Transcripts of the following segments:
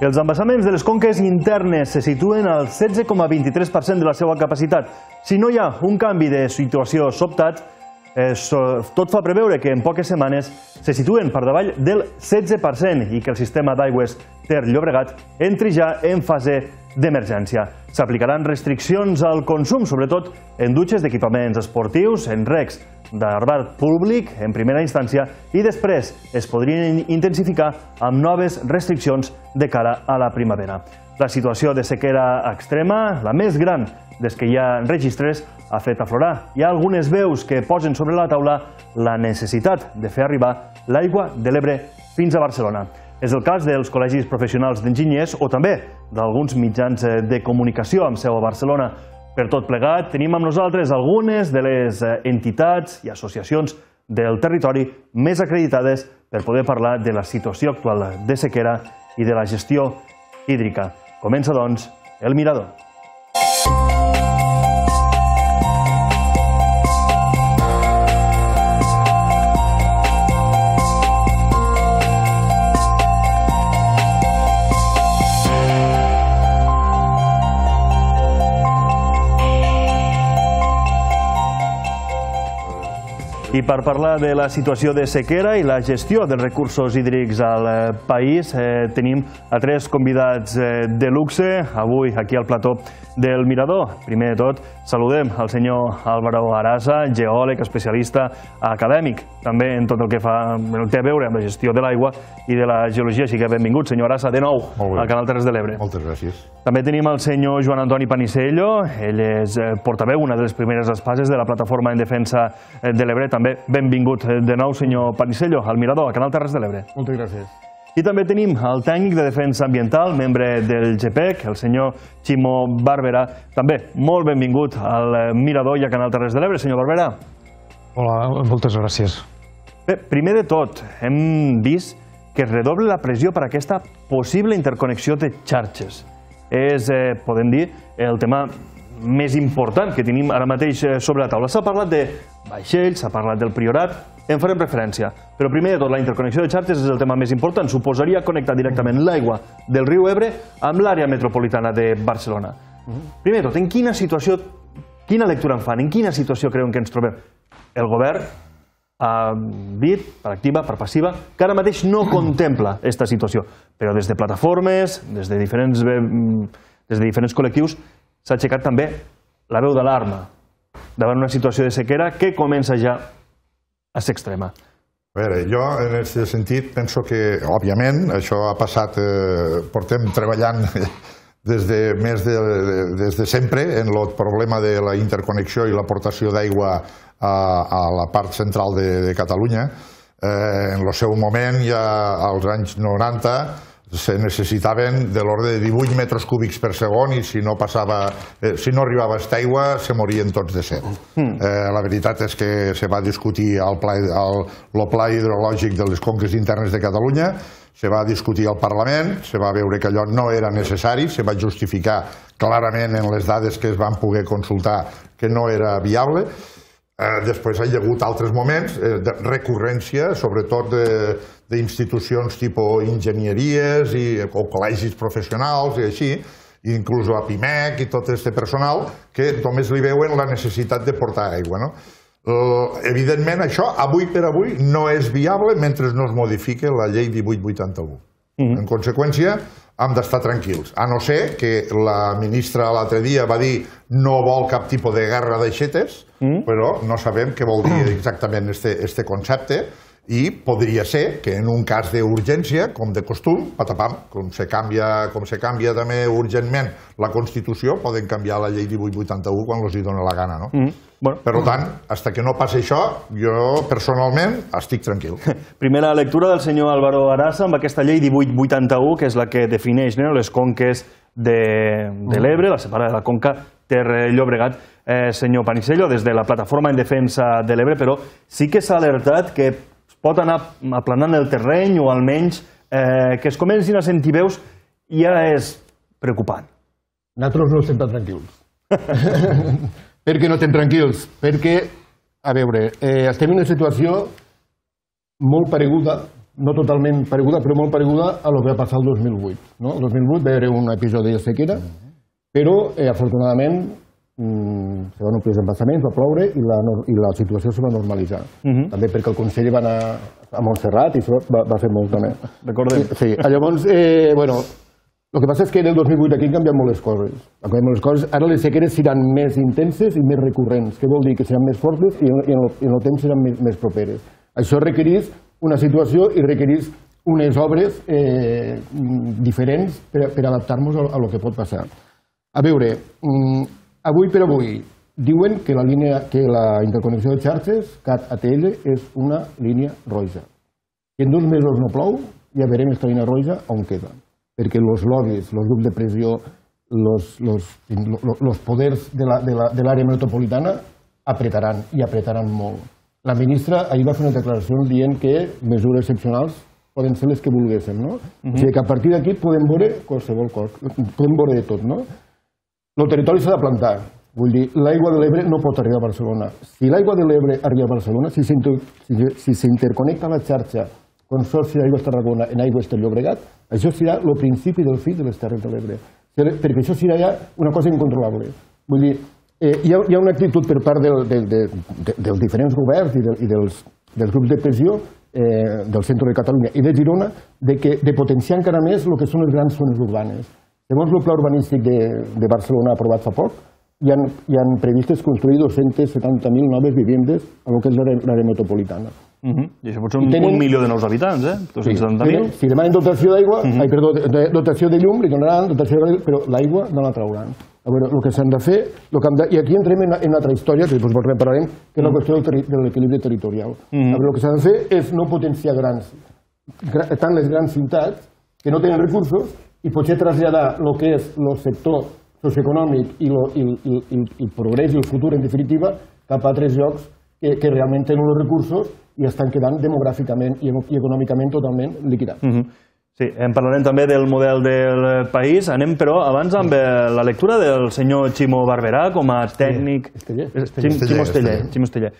Els embassaments de les conques internes se situen al 16,23% de la seva capacitat. Si no hi ha un canvi de situació sobtat, eh, tot fa preveure que en poques setmanes se situen per davall del 16% i que el sistema d'aigües Ter Llobregat entri ja en fase d'emergència. S'aplicaran restriccions al consum, sobretot en dutxes d'equipaments esportius, en recs d'arbat públic en primera instància i després es podrien intensificar amb noves restriccions de cara a la primavera. La situació de sequera extrema, la més gran des que hi ha registres, ha fet aflorar. Hi ha algunes veus que posen sobre la taula la necessitat de fer arribar l'aigua de l'Ebre fins a Barcelona. És el cas dels col·legis professionals d'enginyers o també d'alguns mitjans eh, de comunicació amb seu a Barcelona. Per tot plegat, tenim amb nosaltres algunes de les eh, entitats i associacions del territori més acreditades per poder parlar de la situació actual de sequera i de la gestió hídrica. Comença, doncs, el Mirador. I per parlar de la situació de sequera i la gestió dels recursos hídrics al eh, país, eh, tenim a tres convidats eh, de luxe avui aquí al plató del Mirador. Primer de tot, saludem al senyor Álvaro Arasa, geòleg, especialista acadèmic, també en tot el que fa, el té a veure amb la gestió de l'aigua i de la geologia. Així que benvingut, senyor Arasa, de nou al Canal Terres de l'Ebre. Moltes gràcies. També tenim el senyor Joan Antoni Panicello, ell és portaveu, una de les primeres espases de la plataforma en defensa de l'Ebre, també benvingut eh, de nou, senyor Panicello, al Mirador, al Canal Terres de l'Ebre. Moltes gràcies. I també tenim el tècnic de defensa ambiental, membre del GPEC, el senyor Ximo Barbera. També molt benvingut al eh, Mirador i al Canal Terres de l'Ebre, senyor Barbera. Hola, moltes gràcies. Bé, primer de tot, hem vist que es redoble la pressió per aquesta possible interconnexió de xarxes. És, eh, podem dir, el tema més important que tenim ara mateix eh, sobre la taula. S'ha parlat de vaixells, s'ha parlat del priorat, en farem referència. Però primer de tot, la interconnexió de xarxes és el tema més important. Suposaria connectar directament l'aigua del riu Ebre amb l'àrea metropolitana de Barcelona. Primer de tot, en quina situació, quina lectura en fan, en quina situació creuen que ens trobem? El govern ha dit, per activa, per passiva, que ara mateix no contempla aquesta situació. Però des de plataformes, des de diferents, des de diferents col·lectius, s'ha aixecat també la veu d'alarma davant una situació de sequera que comença ja a ser extrema. A veure, jo en aquest sentit penso que, òbviament, això ha passat, eh, portem treballant des de, més de, de, des de sempre en el problema de la interconnexió i l'aportació d'aigua a, a la part central de, de Catalunya. Eh, en el seu moment, ja als anys 90, se necessitaven de l'ordre de 18 metres cúbics per segon i si no passava, eh, si no arribava aquesta aigua se morien tots de set. Mm. Eh, la veritat és que se va discutir el pla, el, el pla hidrològic de les conques internes de Catalunya, se va discutir al Parlament, se va veure que allò no era necessari, se va justificar clarament en les dades que es van poder consultar que no era viable, després hi ha hagut altres moments eh, de recurrència, sobretot d'institucions tipus enginyeries i, o col·legis professionals i així, inclús a PIMEC i tot aquest personal, que només li veuen la necessitat de portar aigua. No? Eh, evidentment, això, avui per avui, no és viable mentre no es modifique la llei 1881. Mm -hmm. En conseqüència, hem d'estar tranquils. A no ser que la ministra l'altre dia va dir no vol cap tipus de guerra d'aixetes, mm. però no sabem què vol dir exactament este, este concepte i podria ser que en un cas d'urgència, com de costum, patapam, com se, canvia, com se canvia també urgentment la Constitució, poden canviar la llei 1881 quan els hi dona la gana, no? Mm. Bueno. Per tant, fins que no passi això, jo personalment estic tranquil. Primera lectura del senyor Álvaro Arasa amb aquesta llei 1881, que és la que defineix no, les conques de, de mm. l'Ebre, la separada de la conca Ter-Llobregat. Eh, senyor Panicello, des de la plataforma en defensa de l'Ebre, però sí que s'ha alertat que pot anar aplanant el terreny o almenys eh, que es comencin a sentir veus ja és preocupant. Nosaltres no estem tan tranquils. per què no estem tranquils? Perquè, a veure, eh, estem en una situació molt pareguda, no totalment pareguda, però molt pareguda a lo que va passar el 2008. No? El 2008 va haver un episodi de sequera, però eh, afortunadament mm, se van omplir els embassaments, va ploure i la, i la situació se va normalitzar. També perquè el Consell va anar a Montserrat i va, va fer molt també. Recordem. Sí, sí. Llavors, eh, bueno, el que passa és que del 2008 aquí han canviat molt les coses. Han canviat molt les coses. Ara les sequeres seran més intenses i més recurrents, que vol dir que seran més fortes i en, i en, el, en el temps seran més, més properes. Això requereix una situació i requereix unes obres eh, diferents per, per adaptar-nos a, a lo que pot passar. A veure, mm, avui per avui, diuen que la, línia, que la interconnexió de xarxes CAT-ATL és una línia roja. Si en dos mesos no plou, ja veurem esta línia roja on queda. Perquè els lobbies, els grups de pressió, els poders de l'àrea la, de la, de metropolitana apretaran i apretaran molt. La ministra ahir va fer una declaració dient que mesures excepcionals poden ser les que volguéssim, no? O sigui que a partir d'aquí podem veure qualsevol cosa, podem veure de tot, no? El territori s'ha de plantar. Vull dir, l'aigua de l'Ebre no pot arribar a Barcelona. Si l'aigua de l'Ebre arriba a Barcelona, si s'inter- si- s'interconnecta la xarxa Consorci d'Aigües Tarragona en Aigües del Llobregat, això serà el principi del fi de les Terres de l'Ebre. Perquè això serà ja una cosa incontrolable. Vull dir, eh, hi, ha, hi ha una actitud per part del, del, de, de, dels diferents governs i, i dels, dels grups de pressió eh, del centre de Catalunya i de Girona de, que, de potenciar encara més el que són les grans zones urbanes. Segons el pla urbanístic de, de Barcelona aprovat fa poc, hi han, hi han previstes construir 270.000 noves vivendes a lo que és l'àrea metropolitana. Uh -huh. I això pot ser un, tenen- un milió de nous habitants, eh? 270.000. Si demanen dotació d'aigua, ai, perdó, de- dotació de llum, li donaran dotació de però l'aigua no la trauran. A veure, el que s'han de fer, que hem de, i aquí entrem en, en una altra història, que després parlarem, que és la qüestió del, de l'equilibri territorial. A veure, el que s'ha de fer és no potenciar grans, gra, tant les grans ciutats, que no tenen recursos, i potser traslladar el que és el sector socioeconòmic i, lo, i, i, i, el progrés i el futur, en definitiva, cap a altres llocs que, que realment tenen els recursos i estan quedant demogràficament i, i econòmicament totalment liquidats. Mhm. Sí, en parlarem també del model del país. Anem, però, abans amb eh, la lectura del senyor Ximo Barberà com a tècnic... Esteller. Eh, Xim- Ximo Esteller. Ximo Esteller.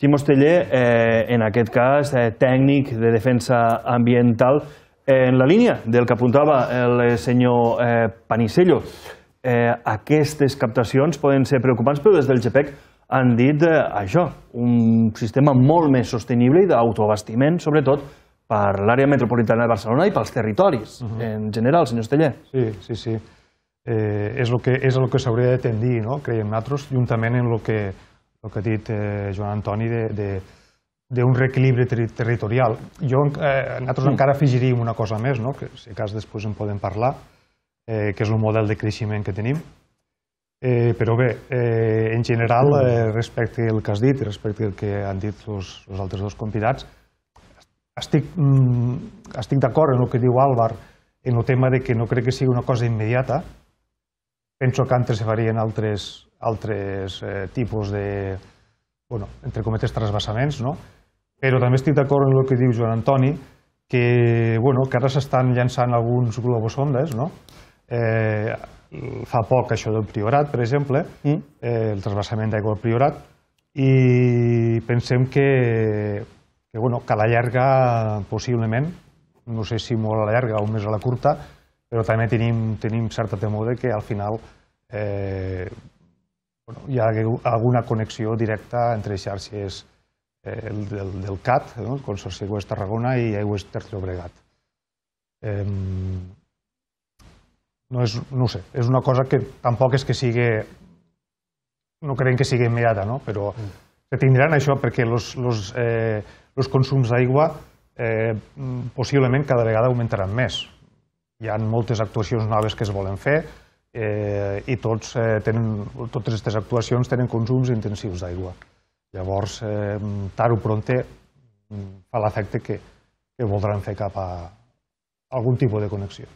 Ximo Esteller, eh, en aquest cas, eh, tècnic de defensa ambiental, en la línia del que apuntava el senyor eh, Panicello. Eh, aquestes captacions poden ser preocupants, però des del GPEC han dit eh, això, un sistema molt més sostenible i d'autoabastiment, sobretot, per l'àrea metropolitana de Barcelona i pels territoris, en general, senyor Esteller. Sí, sí, sí. Eh, és el que, és el que s'hauria de tendir, no? creiem nosaltres, juntament amb el que, el que ha dit eh, Joan Antoni de, de, d'un reequilibri terri territorial. Jo, eh, nosaltres encara afegiríem una cosa més, no? que si cas després en podem parlar, eh, que és el model de creixement que tenim. Eh, però bé, eh, en general, eh, respecte al que has dit i respecte al que han dit els, els altres dos convidats, estic, mm, estic d'acord en el que diu Álvar en el tema de que no crec que sigui una cosa immediata. Penso que antes se farien altres, altres eh, tipus de, bueno, entre cometes, trasbassaments, no? Però també estic d'acord en el que diu Joan Antoni, que, bueno, que ara s'estan llançant alguns globosondes, no? Eh, fa poc això del Priorat, per exemple, Mm. eh, el trasbassament d'aigua al Priorat, i pensem que, que, bueno, que a la llarga, possiblement, no sé si molt a la llarga o més a la curta, però també tenim, tenim certa temor de que al final eh, bueno, hi ha alguna connexió directa entre xarxes el, del, del CAT, no? el Consorci Aigües Tarragona i Aigües Ter Llobregat. Eh, no, és, no ho sé, és una cosa que tampoc és que sigui no creiem que sigui immediata, no? però se tindran això perquè els los, eh, los consums d'aigua eh, possiblement cada vegada augmentaran més. Hi ha moltes actuacions noves que es volen fer eh, i tots, eh, tenen, totes aquestes actuacions tenen consums intensius d'aigua. Llavors, eh, tard o pronte fa l'efecte que, que voldran fer cap a algun tipus de connexió.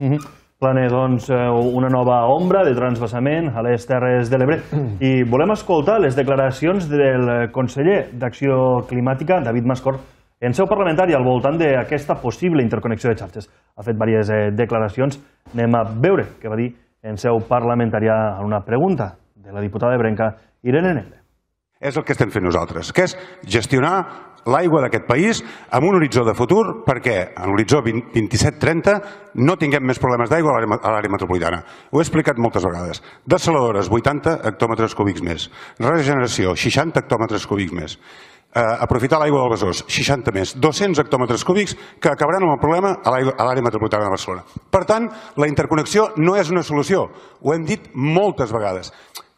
Mm -hmm. Plane, doncs, eh, una nova ombra de transvasament a les Terres de l'Ebre. I volem escoltar les declaracions del conseller d'Acció Climàtica, David Mascor, en seu parlamentària al voltant d'aquesta possible interconnexió de xarxes. Ha fet diverses eh, declaracions. Anem a veure què va dir en seu parlamentària a una pregunta de la diputada ebrenca Irene Negre. És el que estem fent nosaltres, que és gestionar l'aigua d'aquest país amb un horitzó de futur perquè en l'horitzó 27-30 no tinguem més problemes d'aigua a l'àrea metropolitana. Ho he explicat moltes vegades. Desaladores, 80 hectòmetres cúbics més. Regeneració, 60 hectòmetres cúbics més. Eh, aprofitar l'aigua del Besòs, 60 més, 200 hectòmetres cúbics que acabaran amb el problema a l'àrea metropolitana de Barcelona. Per tant, la interconnexió no és una solució. Ho hem dit moltes vegades.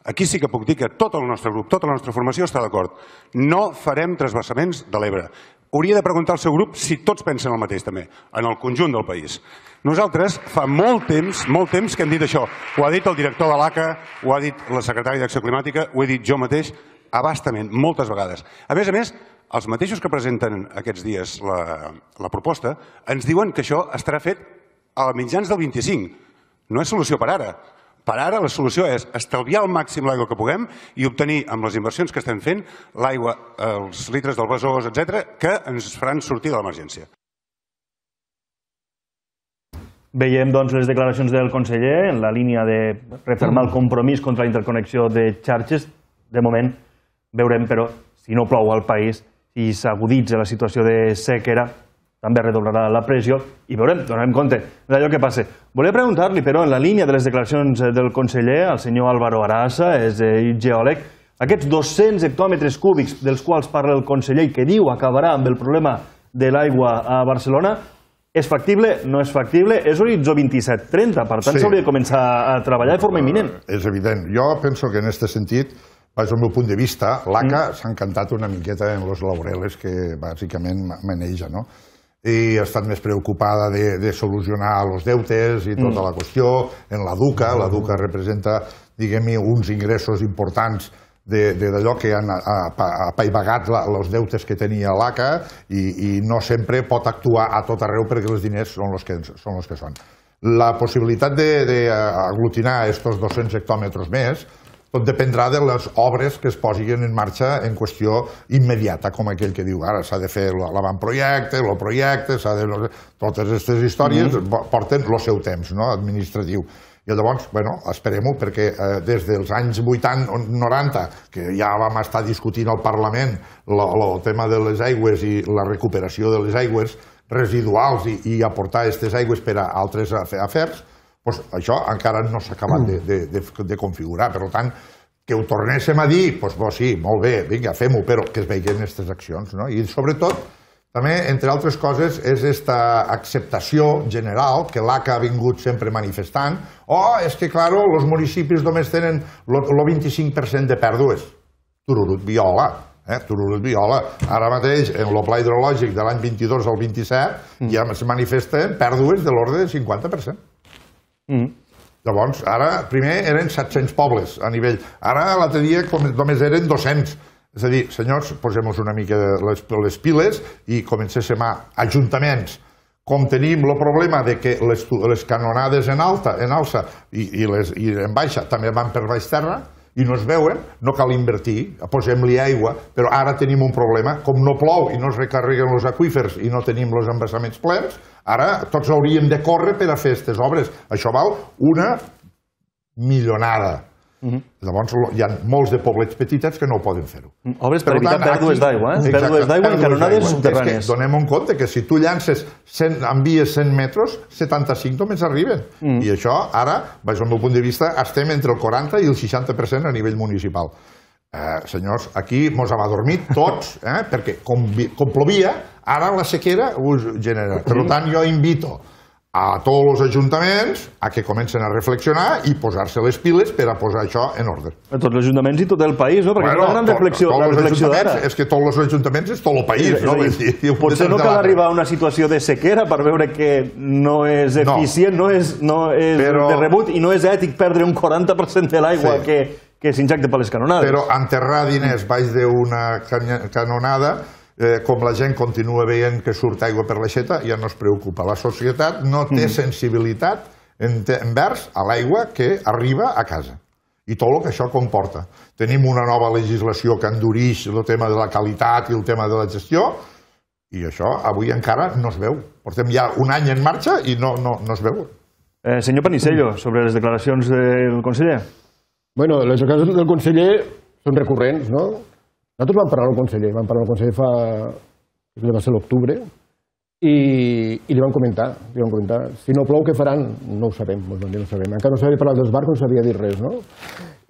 Aquí sí que puc dir que tot el nostre grup, tota la nostra formació està d'acord. No farem trasbassaments de l'Ebre. Hauria de preguntar al seu grup si tots pensen el mateix també, en el conjunt del país. Nosaltres fa molt temps, molt temps que hem dit això. Ho ha dit el director de l'ACA, ho ha dit la secretària d'Acció Climàtica, ho he dit jo mateix abastament, moltes vegades. A més a més, els mateixos que presenten aquests dies la, la proposta ens diuen que això estarà fet a mitjans del 25. No és solució per ara. Per ara la solució és estalviar al màxim l'aigua que puguem i obtenir, amb les inversions que estem fent, l'aigua, els litres del Besòs, etc, que ens faran sortir de l'emergència. Veiem doncs, les declaracions del conseller en la línia de refermar el compromís contra la interconnexió de xarxes. De moment, Veurem, però, si no plou al país, si s'aguditza la situació de sequera, també redoblarà la pressió i veurem, donarem compte d'allò que passa. Volia preguntar-li, però, en la línia de les declaracions del conseller, el senyor Álvaro Arasa, és geòleg, aquests 200 hectòmetres cúbics dels quals parla el conseller i que diu acabarà amb el problema de l'aigua a Barcelona, és factible? No és factible? És horitzó 27-30, per tant s'hauria sí. de començar a treballar de forma imminent. És evident. Jo penso que en aquest sentit des del meu punt de vista, l'ACA mm. s'ha encantat una miqueta en los laureles que bàsicament maneja, no? I ha estat més preocupada de, de solucionar els deutes i tota mm. la qüestió. En la DUCA, la DUCA representa, diguem-hi, uns ingressos importants d'allò que han apaivagat els deutes que tenia l'ACA i, i no sempre pot actuar a tot arreu perquè els diners són els que són. Els que són. La possibilitat d'aglutinar aquests 200 hectòmetres més tot dependrà de les obres que es posin en marxa en qüestió immediata, com aquell que diu ara s'ha de fer l'avantprojecte, el projecte, s'ha de... Totes aquestes històries mm -hmm. porten el seu temps no? administratiu. I llavors, bueno, esperem-ho, perquè eh, des dels anys 80 o 90, que ja vam estar discutint al Parlament el tema de les aigües i la recuperació de les aigües residuals i, i aportar aquestes aigües per a altres afers, doncs això encara no s'ha acabat de, de, de, de configurar. Per tant, que ho tornéssim a dir, doncs bo, sí, molt bé, vinga, fem-ho, però que es vegin aquestes accions. No? I sobretot, també, entre altres coses, és aquesta acceptació general que l'ACA ha vingut sempre manifestant. Oh, és que, claro, els municipis només tenen el 25% de pèrdues. Tururut viola. Eh? Tururut viola. Ara mateix, en el pla hidrològic de l'any 22 al 27, ja es manifesten pèrdues de l'ordre del 50%. Mm. Llavors, ara, primer eren 700 pobles a nivell. Ara, l'altre dia, només eren 200. És a dir, senyors, posem-nos una mica les, les piles i comencéssim a ajuntaments. Com tenim el problema de que les, les canonades en alta, en alça i, i, les, i en baixa també van per baix terra, i no es veuen, no cal invertir, posem-li aigua, però ara tenim un problema, com no plou i no es recarreguen els aquífers i no tenim els embassaments plens, ara tots hauríem de córrer per a fer aquestes obres. Això val una milionada. Uh -huh. Llavors hi ha molts de poblets petitets que no ho poden fer-ho. Mm, obres per, per evitar pèrdues d'aigua, eh? Pèrdues d'aigua en canonades subterrànies. És que donem en compte que si tu llances 100, envies 100 metres, 75 només arriben. Mm. I això, ara, des del meu punt de vista, estem entre el 40 i el 60% a nivell municipal. Eh, senyors, aquí mos hem adormit tots, eh, perquè com, com plovia, ara la sequera ho genera. Per tant, jo invito a tots els ajuntaments a que comencen a reflexionar i posar-se les piles per a posar això en ordre. A tots els ajuntaments i tot el país, no? Perquè bueno, és una gran reflexió, to, la reflexió d'ara. És que tots els ajuntaments és tot el país, és, no? És, dir, potser no cal arribar a una situació de sequera per veure que no és eficient, no, no és, no és Però... de rebut i no és ètic perdre un 40% de l'aigua sí. que, que s'injecta per les canonades. Però enterrar diners baix d'una canonada eh, com la gent continua veient que surt aigua per l'aixeta, ja no es preocupa. La societat no té mm. sensibilitat envers a l'aigua que arriba a casa i tot el que això comporta. Tenim una nova legislació que endurix el tema de la qualitat i el tema de la gestió i això avui encara no es veu. Portem ja un any en marxa i no, no, no es veu. Eh, senyor Panicello, sobre les declaracions del conseller. Bueno, les declaracions del conseller són recurrents, no? Nosaltres vam parlar el conseller, vam parlar el conseller fa que va ser l'octubre, i, i li van comentar, li van comentar, si no plou, què faran? No ho sabem, doncs no ho sabem. Encara no s'havia parlat dels barcos, no s'havia dit res, no?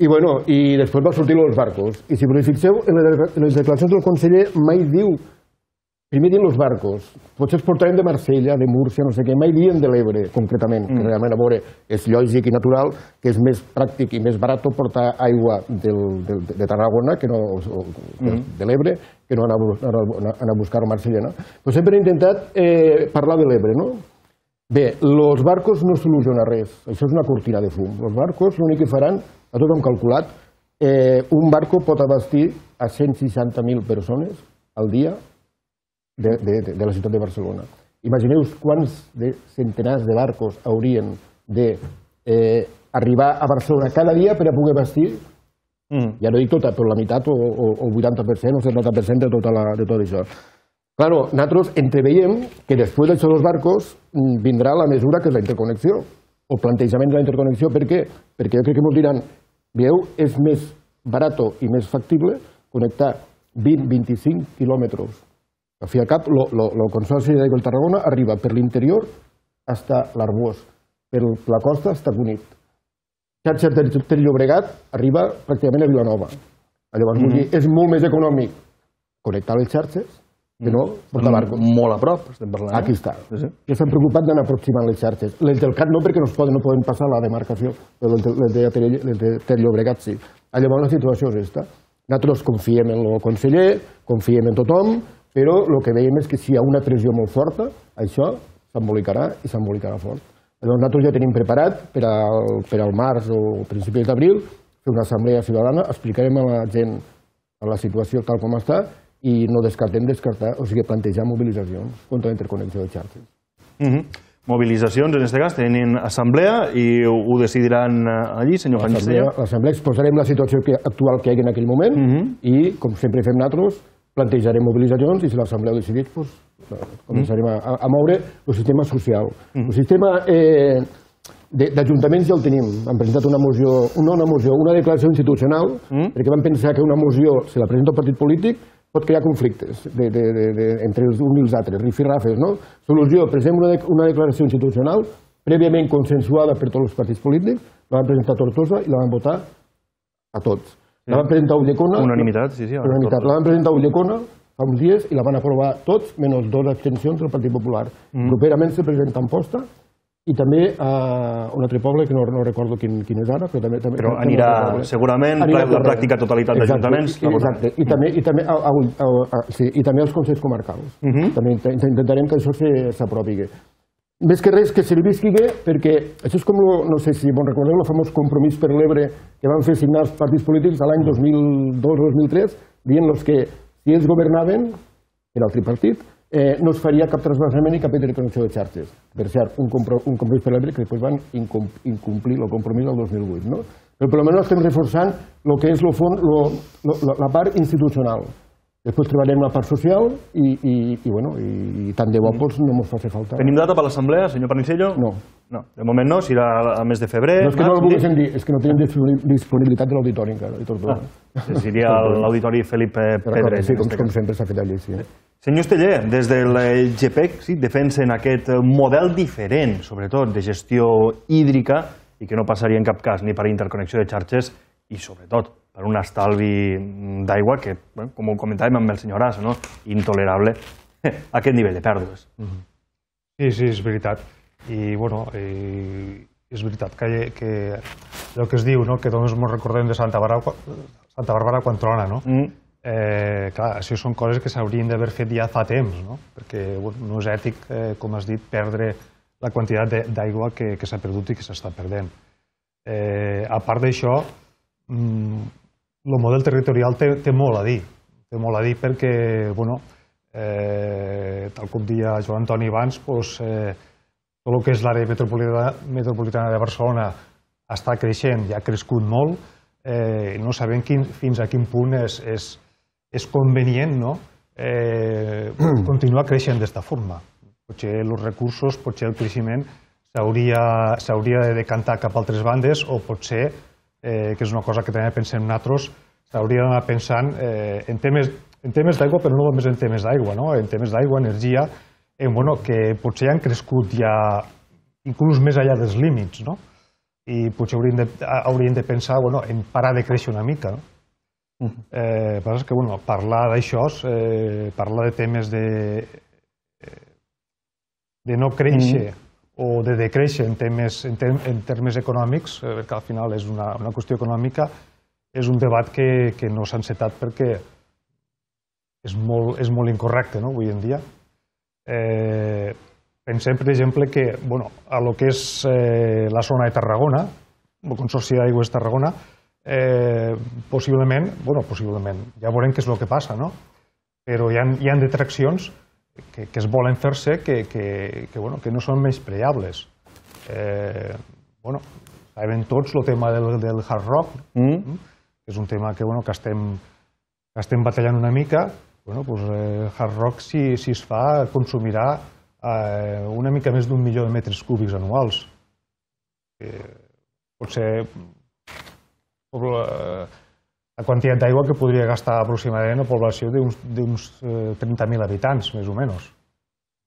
I, bueno, i després va sortir els barcos. I si us fixeu, en les declaracions del conseller mai diu Primer diuen els barcos. Potser els portarem de Marsella, de Múrcia, no sé què. Mai diuen de l'Ebre, concretament. Mm. Que realment, a veure, és lògic i natural que és més pràctic i més barat portar aigua del, del, de Tarragona que no, o, mm. de l'Ebre que no anar, anar, anar a buscar a Marsella. No? Però sempre he intentat eh, parlar de l'Ebre, no? Bé, els barcos no soluciona res. Això és una cortina de fum. Els barcos l'únic que faran, a tot hem calculat, eh, un barco pot abastir a 160.000 persones al dia de, de, de la ciutat de Barcelona. imagineu quants de centenars de barcos haurien de eh, arribar a Barcelona cada dia per a poder vestir, mm. ja no dic tota, però la meitat o, o, o 80% o 70% de, tota la, de tot això. Claro, nosaltres entreveiem que després d'això dels barcos mm, vindrà la mesura que és la interconnexió, o plantejament de la interconnexió. Per què? Perquè jo crec que ens diran, veieu, és més barat i més factible connectar 20-25 quilòmetres al fi al cap, el Consorci d'Aigua del Tarragona arriba per l'interior fins l'Arbós, per la costa fins Cunit. Xarxa de Ter Llobregat arriba pràcticament a Vilanova. Llavors, mm -hmm. és molt més econòmic connectar les xarxes que no portar barcos. Molt a prop, estem parlant. Aquí està. Sí, sí. Ja s'han preocupat d'anar aproximant les xarxes. Les del CAT no, perquè no, es poden, no poden passar la demarcació, però de, les de, les de Ter Llobregat sí. Llavors la situació és aquesta. Nosaltres confiem en el conseller, confiem en tothom, però el que veiem és que si hi ha una pressió molt forta, això s'embolicarà i s'embolicarà fort. Llavors nosaltres ja tenim preparat per al, per al març o principis d'abril fer una assemblea ciutadana, explicarem a la gent la situació tal com està i no descartem descartar, o sigui, plantejar mobilitzacions contra la interconnexió de xarxes. Mm -hmm. Mobilitzacions, en aquest cas, tenen assemblea i ho decidiran eh, allí, senyor L'assemblea L'assemblea exposarem la situació actual que hi ha en aquell moment mm -hmm. i, com sempre fem nosaltres, plantejarem mobilitzacions i si l'Assemblea ho decidit, doncs, començarem a, a moure el sistema social. El sistema eh, d'ajuntaments ja el tenim. Han presentat una moció, no una moció, una declaració institucional, mm. perquè van pensar que una moció, si la presenta un partit polític, pot crear conflictes de, de, de, de, entre els uns i els altres, rifirrafes, no? Solució, presentem una, una declaració institucional prèviament consensuada per tots els partits polítics, la van presentar a Tortosa i la van votar a tots. La van presentar a Ullecona. Unanimitat, sí, sí. Unanimitat. La van presentar a Ullecona fa uns dies i la van aprovar tots, menys dues abstencions del Partit Popular. Mm. Properament se presenta a Amposta i també a un altre poble que no, no recordo quin, quin és ara, però també... també però anirà segurament anirà la pràctica totalitat d'ajuntaments. Exacte, i també, i, també, a, a, a, a, sí, i també els consells comarcals. Uh mhm. -huh. També intentarem que això s'aprovi. Més que res que servisqui perquè això és com, lo, no sé si bon recordeu, el famós compromís per l'Ebre que van fer signar els partits polítics l'any 2002-2003, dient-los que si ells governaven, era el tripartit, eh, no es faria cap transversament i cap interconnexió de xarxes. Per cert, un, compro, un compromís per l'Ebre que després van incomplir el compromís del 2008. No? Però per almenys estem reforçant el que és lo fons, lo, lo, la part institucional. Després treballarem la part social i, i, i, bueno, i, i tant de bo mm. doncs, no ens faci falta. Tenim data per l'assemblea, senyor Panicello? No. No, de moment no, serà a mes de febrer. No és que no ho volguéssim dir, és que no tenim disponibilitat de l'auditori encara. I tot ah, seria l'auditori Felipe Pedres. Sí, com, com sempre s'ha fet allí, sí. Senyor Esteller, des del GPEC sí, defensen aquest model diferent, sobretot de gestió hídrica, i que no passaria en cap cas ni per interconnexió de xarxes i, sobretot, per un estalvi d'aigua que, bueno, com ho comentàvem amb el senyor Asa, no? intolerable aquest nivell de pèrdues. Sí, sí, és veritat. I, bueno, i, és veritat que, que el que es diu, no? que només ens recordem de Santa Bàrbara, Santa Bàrbara quan trona, no? Mm. Eh, clar, això són coses que s'haurien d'haver fet ja fa temps, no? perquè bueno, no és ètic, eh, com has dit, perdre la quantitat d'aigua que, que s'ha perdut i que s'està perdent. Eh, a part d'això, mm, el model territorial té, té molt a dir. Té molt a dir perquè, bueno, eh, tal com dia Joan Antoni abans, doncs, eh, tot el que és l'àrea metropolitana, metropolitana de Barcelona està creixent i ha crescut molt. Eh, no sabem quin, fins a quin punt és, és, és convenient no? eh, continuar creixent d'esta forma. Potser els recursos, potser el creixement s'hauria de decantar cap a altres bandes o potser eh, que és una cosa que també pensem nosaltres, s'hauria d'anar pensant eh, en temes en temes d'aigua, però no només en temes d'aigua, no? en temes d'aigua, energia, eh, bueno, que potser han crescut ja inclús més enllà dels límits, no? i potser haurien de, haurien de pensar bueno, en parar de créixer una mica. No? Uh -huh. eh, però és que bueno, parlar d'això, eh, parlar de temes de, eh, de no créixer uh -huh. O de decréixer en, temes, en, term, en termes econòmics, eh, que al final és una, una qüestió econòmica, és un debat que, que no s'ha encetat perquè és molt, és molt incorrecte no, avui en dia. Eh, pensem, per exemple, que bueno, a lo que és eh, la zona de Tarragona, el Consorci d'Aigües Tarragona, eh, possiblement, bueno, possiblement, ja veurem què és el que passa, no? Però hi ha, hi ha detraccions que, que es volen fer-se que, que, que, bueno, que no són més preables. Eh, bueno, sabem tots el tema del, del hard rock, mm. que és un tema que, bueno, que, estem, que estem batallant una mica. Bueno, pues, eh, hard rock, si, si es fa, consumirà eh, una mica més d'un milió de metres cúbics anuals. Eh, potser la quantitat d'aigua que podria gastar aproximadament la població d'uns 30.000 habitants, més o menys.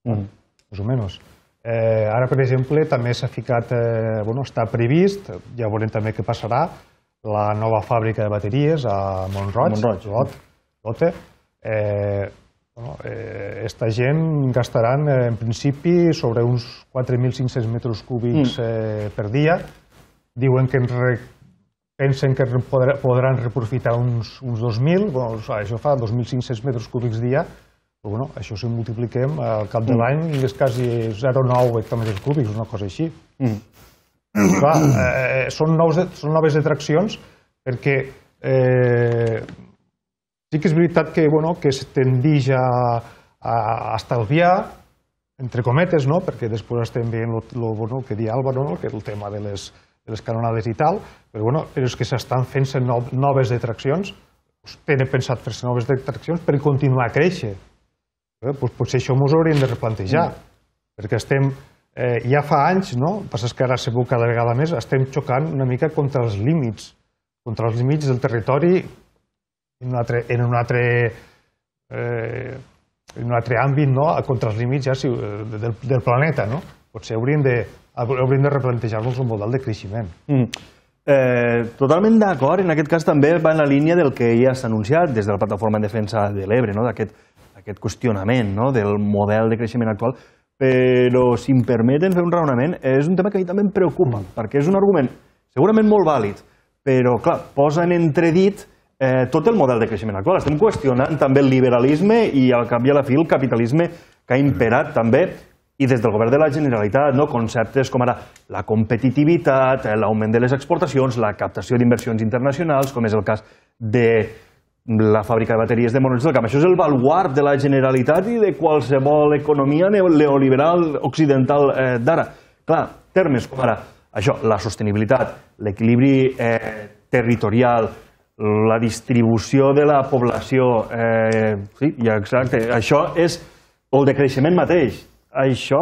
Mm. Més o menys. Eh, ara, per exemple, també s'ha ficat, eh, bueno, està previst, ja veurem també què passarà, la nova fàbrica de bateries a Montroig, Montroig. Lot, Lote. Eh, bueno, eh, esta gent gastaran, eh, en principi, sobre uns 4.500 metres cúbics mm. eh, per dia. Diuen que en pensen que podran reprofitar uns, uns 2.000, bueno, això fa 2.500 metres cúbics dia, però bueno, això si ho multipliquem, al cap de l'any és quasi 0,9 hectòmetres cúbics, una cosa així. Mm. Clar, eh, són, nous, són noves atraccions perquè eh, sí que és veritat que, bueno, que es tendix a, a, a estalviar, entre cometes, no? perquè després estem veient el bueno, que dia Álvaro, no? que és el tema de les, les canonades i tal, però, bueno, però és que s'estan fent-se noves detraccions, doncs tenen pensat fer-se noves detraccions per continuar a créixer. Eh? Doncs potser això ens ho hauríem de replantejar, mm. perquè estem, eh, ja fa anys, no? passa que ara segur cada vegada més, estem xocant una mica contra els límits, contra els límits del territori en un altre, en un altre, eh, en un altre àmbit, no? contra els límits ja, del, del planeta. No? Potser hauríem de, hauríem de replantejar-nos el model de creixement. Mm. Eh, totalment d'acord, en aquest cas també va en la línia del que ja s'ha anunciat des de la plataforma en defensa de l'Ebre, no? d'aquest qüestionament no? del model de creixement actual, però si em permeten fer un raonament, és un tema que a mi també em preocupa, mm. perquè és un argument segurament molt vàlid, però clar, posa en entredit eh, tot el model de creixement actual. Estem qüestionant també el liberalisme i al cap i a la fi el capitalisme que ha imperat també i des del govern de la Generalitat, no? conceptes com ara la competitivitat, eh, l'augment de les exportacions, la captació d'inversions internacionals, com és el cas de la fàbrica de bateries de Monolls del Camp. Això és el baluart de la Generalitat i de qualsevol economia neoliberal occidental eh, d'ara. Clar, termes com ara això, la sostenibilitat, l'equilibri eh, territorial, la distribució de la població, eh, sí, ja exacte, això és el decreixement mateix, això,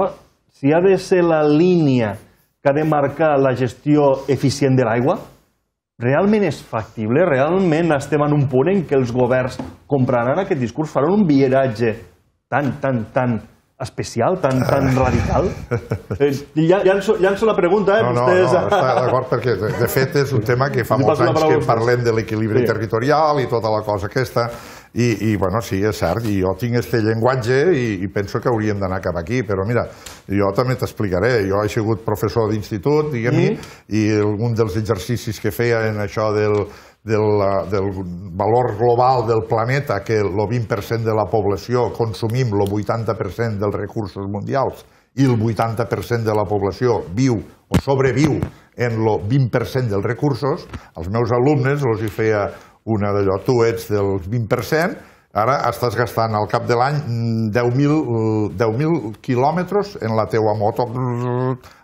si ha de ser la línia que ha de marcar la gestió eficient de l'aigua, realment és factible? Realment estem en un punt en què els governs compraran aquest discurs, faran un viatge tan, tan, tan especial, tan, tan radical? Eh, ja, llanço, llanço la pregunta, eh? No, no, Vostès... no està d'acord, perquè de, de fet és un tema que fa molts anys que parlem de l'equilibri sí. territorial i tota la cosa aquesta, i, i bueno, sí, és cert, i jo tinc este llenguatge i, i penso que hauríem d'anar cap aquí, però mira, jo també t'explicaré, jo he sigut professor d'institut, diguem-hi, mm. i un dels exercicis que feia en això del, del, del valor global del planeta, que el 20% de la població consumim el 80% dels recursos mundials i el 80% de la població viu o sobreviu en el 20% dels recursos, als meus alumnes els hi feia una d'allò, tu ets del 20%, ara estàs gastant al cap de l'any 10.000 10 quilòmetres en la teua moto.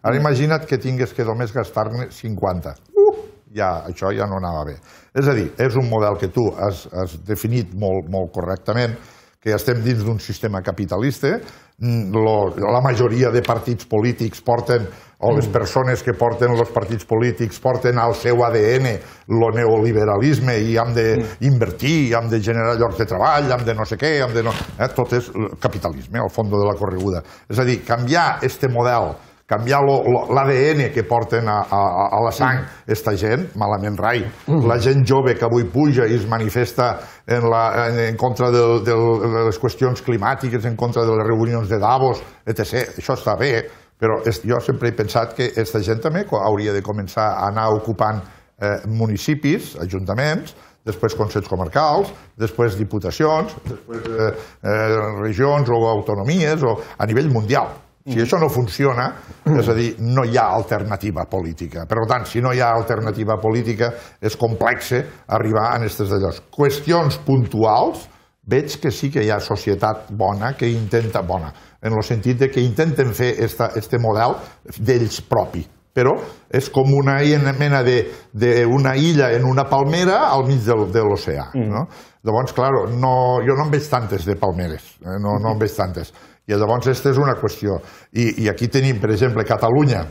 Ara imagina't que tingués que només gastar-ne 50. Uh, ja, això ja no anava bé. És a dir, és un model que tu has, has definit molt, molt correctament, que estem dins d'un sistema capitalista, mm, lo, la majoria de partits polítics porten, o les persones que porten els partits polítics porten al seu ADN el neoliberalisme i hem d'invertir, hem de generar llocs de treball, hem de no sé què, hem de no... Eh, tot és capitalisme, al fons de la correguda. És a dir, canviar este model canviar l'ADN que porten a, a, a la sang esta gent, malament rai. La gent jove que avui puja i es manifesta en, la, en, en contra del, del, de les qüestions climàtiques, en contra de les reunions de Davos, etc. Això està bé, però és, jo sempre he pensat que aquesta gent també hauria de començar a anar ocupant eh, municipis, ajuntaments, després consells comarcals, després diputacions, després eh, eh, regions o autonomies o a nivell mundial. Si això no funciona, és a dir, no hi ha alternativa política. Per tant, si no hi ha alternativa política, és complex arribar a aquestes d'allòs. Qüestions puntuals, veig que sí que hi ha societat bona que intenta, bona, en el sentit de que intenten fer esta, este model d'ells propi, però és com una mena d'una illa en una palmera al mig de, de l'oceà. No? Llavors, clar, no, jo no en veig tantes de palmeres, eh? no, no en veig tantes. I llavors aquesta és una qüestió. I, i aquí tenim, per exemple, Catalunya,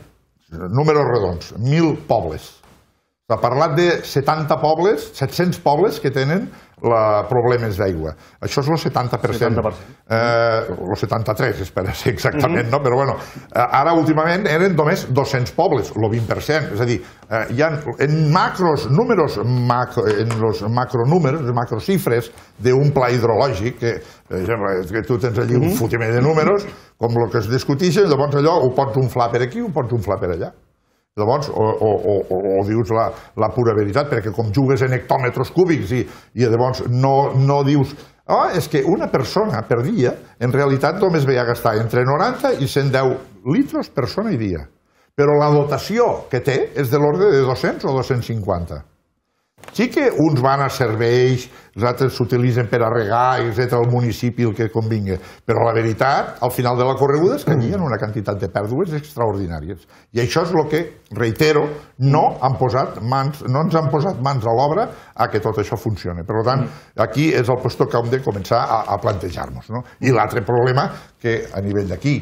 números redons, 1.000 pobles. S'ha parlat de 70 pobles, 700 pobles que tenen la, problemes d'aigua. Això és el 70%. 70%. Eh, el 73, espera ser exactament, mm -hmm. no? però bueno, eh, ara últimament eren només 200 pobles, el 20%. És a dir, eh, hi ha en macros números, macro, en els macronúmeros, les macrocifres d'un pla hidrològic, que, per exemple, que tu tens allí mm -hmm. un fotimer de números, com el que es discuteix, llavors allò ho pots unflar per aquí, ho pots unflar per allà. Llavors, o, o, o, o dius la, la pura veritat, perquè com jugues en hectòmetres cúbics i, i llavors no, no dius oh, és que una persona per dia en realitat només ve a gastar entre 90 i 110 litros per persona i dia. Però la dotació que té és de l'ordre de 200 o 250. Sí que uns van a serveis, els altres s'utilitzen per a regar, etc., al municipi, el que convingui. Però la veritat, al final de la correguda, hi ha una quantitat de pèrdues extraordinàries. I això és el que, reitero, no, han posat mans, no ens han posat mans a l'obra a que tot això funcioni. Per tant, aquí és el lloc que hem de començar a, a plantejar-nos. No? I l'altre problema, que a nivell d'aquí,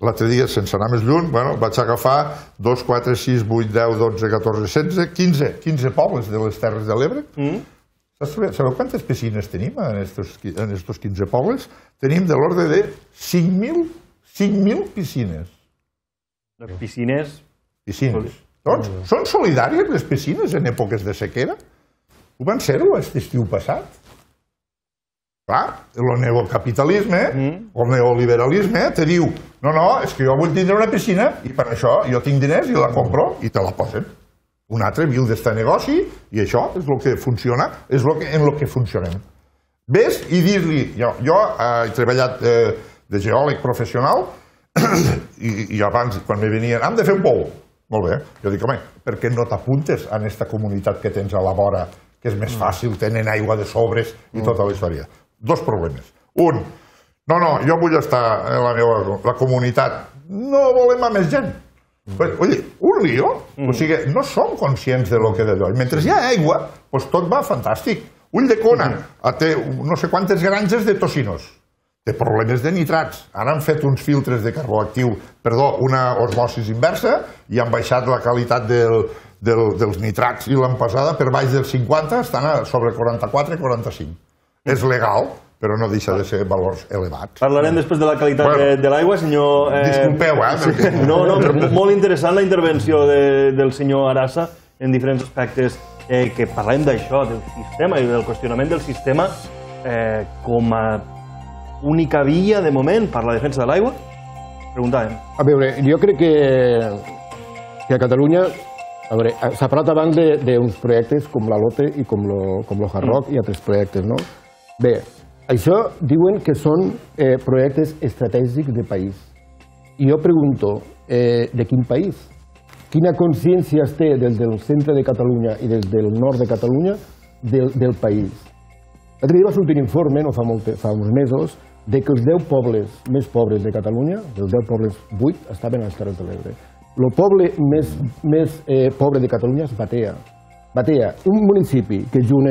L'altre dia, sense anar més lluny, bueno, vaig agafar 2, 4, 6, 8, 10, 12, 14, 16, 15, 15 pobles de les Terres de l'Ebre. Mm. Sabeu quantes piscines tenim en estos, en estos 15 pobles? Tenim de l'ordre de 5.000 5.000 piscines. Les piscines... Piscines. Doncs, són solidàries les piscines en èpoques de sequera? Ho van ser-ho l'estiu passat? Clar, el neocapitalisme mm. o el neoliberalisme te diu no, no, és que jo vull tindre una piscina i per això jo tinc diners i la compro i te la posen. Un altre viu d'este negoci i això és el que funciona, és lo que, en el que funcionem. Ves i dir-li, jo, jo eh, he treballat eh, de geòleg professional i, i abans, quan me venien, hem de fer un pou. Molt bé. Jo dic, home, per què no t'apuntes en aquesta comunitat que tens a la vora, que és més fàcil, tenen aigua de sobres i mm. tota la història? Dos problemes. Un, no, no, jo vull estar en la meva la comunitat. No volem a més gent. Pues, oye, un lío. Mm. O sigui, no som conscients de lo que d'allò. I mentre hi ha aigua, pues tot va fantàstic. Ull de Cona mm. té no sé quantes granges de tocinos. Té problemes de nitrats. Ara han fet uns filtres de carbó actiu, perdó, una osmosis inversa, i han baixat la qualitat del, del, dels nitrats i l'han passada per baix dels 50, estan a sobre 44-45 és legal, però no deixa de ser valors elevats. Parlarem després de la qualitat bueno, de, de l'aigua, senyor... Eh, disculpeu, eh? Perquè... No, no, però molt interessant la intervenció de, del senyor Arassa en diferents aspectes eh, que parlem d'això, del sistema i del qüestionament del sistema eh, com a única via de moment per la defensa de l'aigua? Preguntàvem. A veure, jo crec que, que a Catalunya a veure, s'ha parlat abans d'uns projectes com la Lotte i com lo, com lo Hard Rock mm. i altres projectes, no? Bé, això diuen que són eh, projectes estratègics de país. I jo pregunto, eh, de quin país? Quina consciència es té des del centre de Catalunya i des del nord de Catalunya del, del país? L'altre dia va sortir un informe, no fa, molt, fa uns mesos, de que els 10 pobles més pobres de Catalunya, dels 10 pobles, 8 estaven a les Terres de l'Ebre. El poble més, més eh, pobre de Catalunya és Batea. Batea, un municipi que junt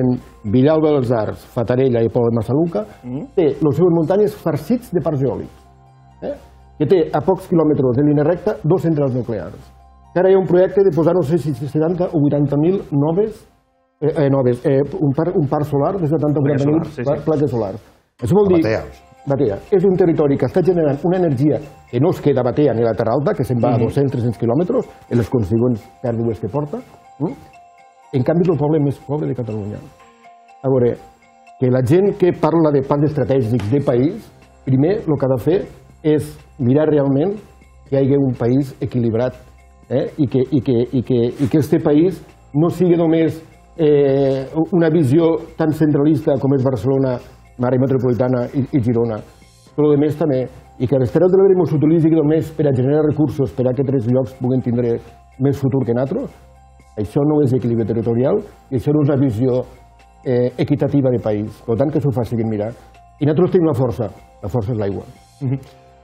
Villalba dels Arts, Fatarella i Poble de Massaluca, té les seves muntanyes farcits de parcs eòlics, eh? que té a pocs quilòmetres de línia recta dos centrals nuclears. Que ara hi ha un projecte de posar no sé si 70 o 80.000 noves, eh, eh, noves eh, un, parc, un parc solar de 70 o Plaques 80.000 solars, sí, sí. plaques solars. Això vol dir... Batea. Batea. És un territori que està generant una energia que no es queda a Batea ni a la Terra Alta, que se'n va a 200-300 quilòmetres, en les consegüents pèrdues que porta. Mm? En canvi, és el poble més pobre de Catalunya. A veure, que la gent que parla de plans estratègics de país, primer el que ha de fer és mirar realment que hi hagi un país equilibrat eh? I, que, i, que, i, que, i que este país no sigui només eh, una visió tan centralista com és Barcelona, l'àrea metropolitana i, i Girona, però a més també, i que les Terres de l'Ebre ens utilitzi només per a generar recursos per a que tres llocs puguen tindre més futur que nosaltres, això no és equilibri territorial i això no és una visió eh, equitativa de país. Per tant, que s'ho facin mirar. I nosaltres tenim la força, la força és l'aigua.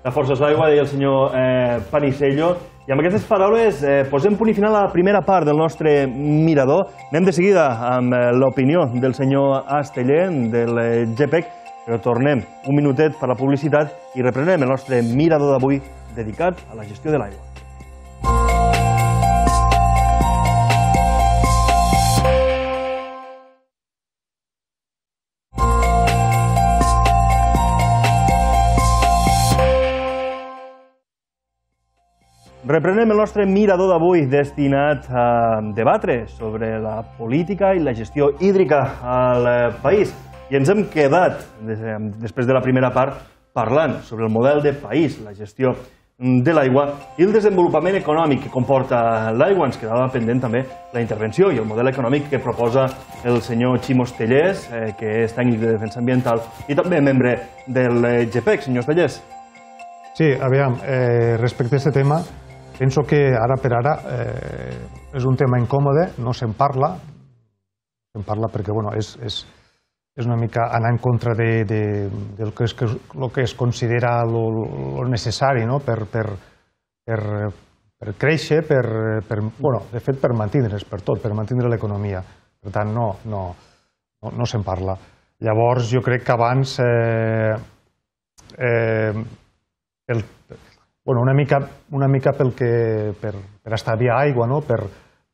La força és l'aigua, deia el senyor eh, Panicello. I amb aquestes paraules eh, posem punt i final a la primera part del nostre mirador. Anem de seguida amb eh, l'opinió del senyor Asteller, del eh, GPEC, però tornem un minutet per la publicitat i reprenem el nostre mirador d'avui dedicat a la gestió de l'aigua. Reprenem el nostre mirador d'avui destinat a debatre sobre la política i la gestió hídrica al país. I ens hem quedat, des- després de la primera part, parlant sobre el model de país, la gestió de l'aigua i el desenvolupament econòmic que comporta l'aigua. Ens quedava pendent també la intervenció i el model econòmic que proposa el senyor Ximo Estellers, eh, que és tècnic de defensa ambiental i també membre del GPEC. Senyor Estellers. Sí, aviam, eh, respecte a aquest tema, penso que ara per ara eh, és un tema incòmode, no se'n parla, se'n parla perquè bueno, és, és, és una mica anar en contra de, de, del que es, lo que es considera lo, lo necessari no? per, per, per, per créixer, per, per, bueno, de fet per mantindre's, per tot, per mantenir l'economia. Per tant, no, no, no, no se'n parla. Llavors, jo crec que abans eh, eh, bueno, una mica, una mica pel que, per, per estalviar aigua, no? per,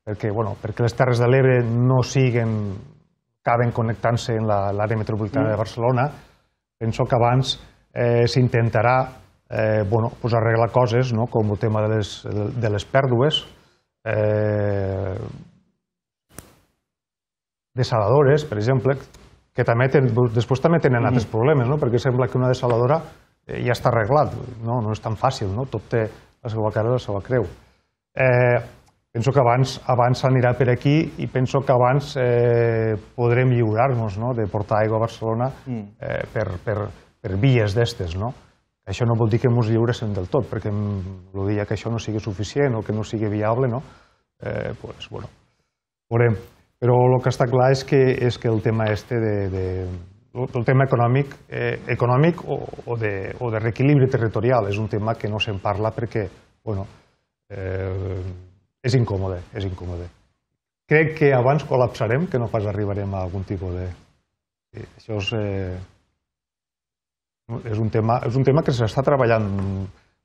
perquè, bueno, perquè les Terres de l'Ebre no siguen, acaben connectant-se en la- l'àrea metropolitana de Barcelona, penso que abans eh, s'intentarà eh, bueno, pues arreglar coses, no? com el tema de les, de les pèrdues, eh, desaladores, per exemple, que també ten, després també tenen altres problemes, no? perquè sembla que una desaladora eh, ja està arreglat. No, no és tan fàcil, no? tot té la seva cara i la seva creu. Eh, penso que abans, abans s'anirà per aquí i penso que abans eh, podrem lliurar-nos no? de portar aigua a Barcelona eh, per, per, per vies d'estes. No? Això no vol dir que ens lliuréssim del tot, perquè el dia que això no sigui suficient o que no sigui viable, no? eh, pues, bueno, veurem. Però el que està clar és que, és que el tema este de, de, el tema econòmic, eh, econòmic o, o, de, o de reequilibri territorial és un tema que no se'n parla perquè bueno, eh, és incòmode, és incòmode. Crec que abans col·lapsarem que no pas arribarem a algun tipus de... Això és, eh, és, un tema, és un tema que s'està treballant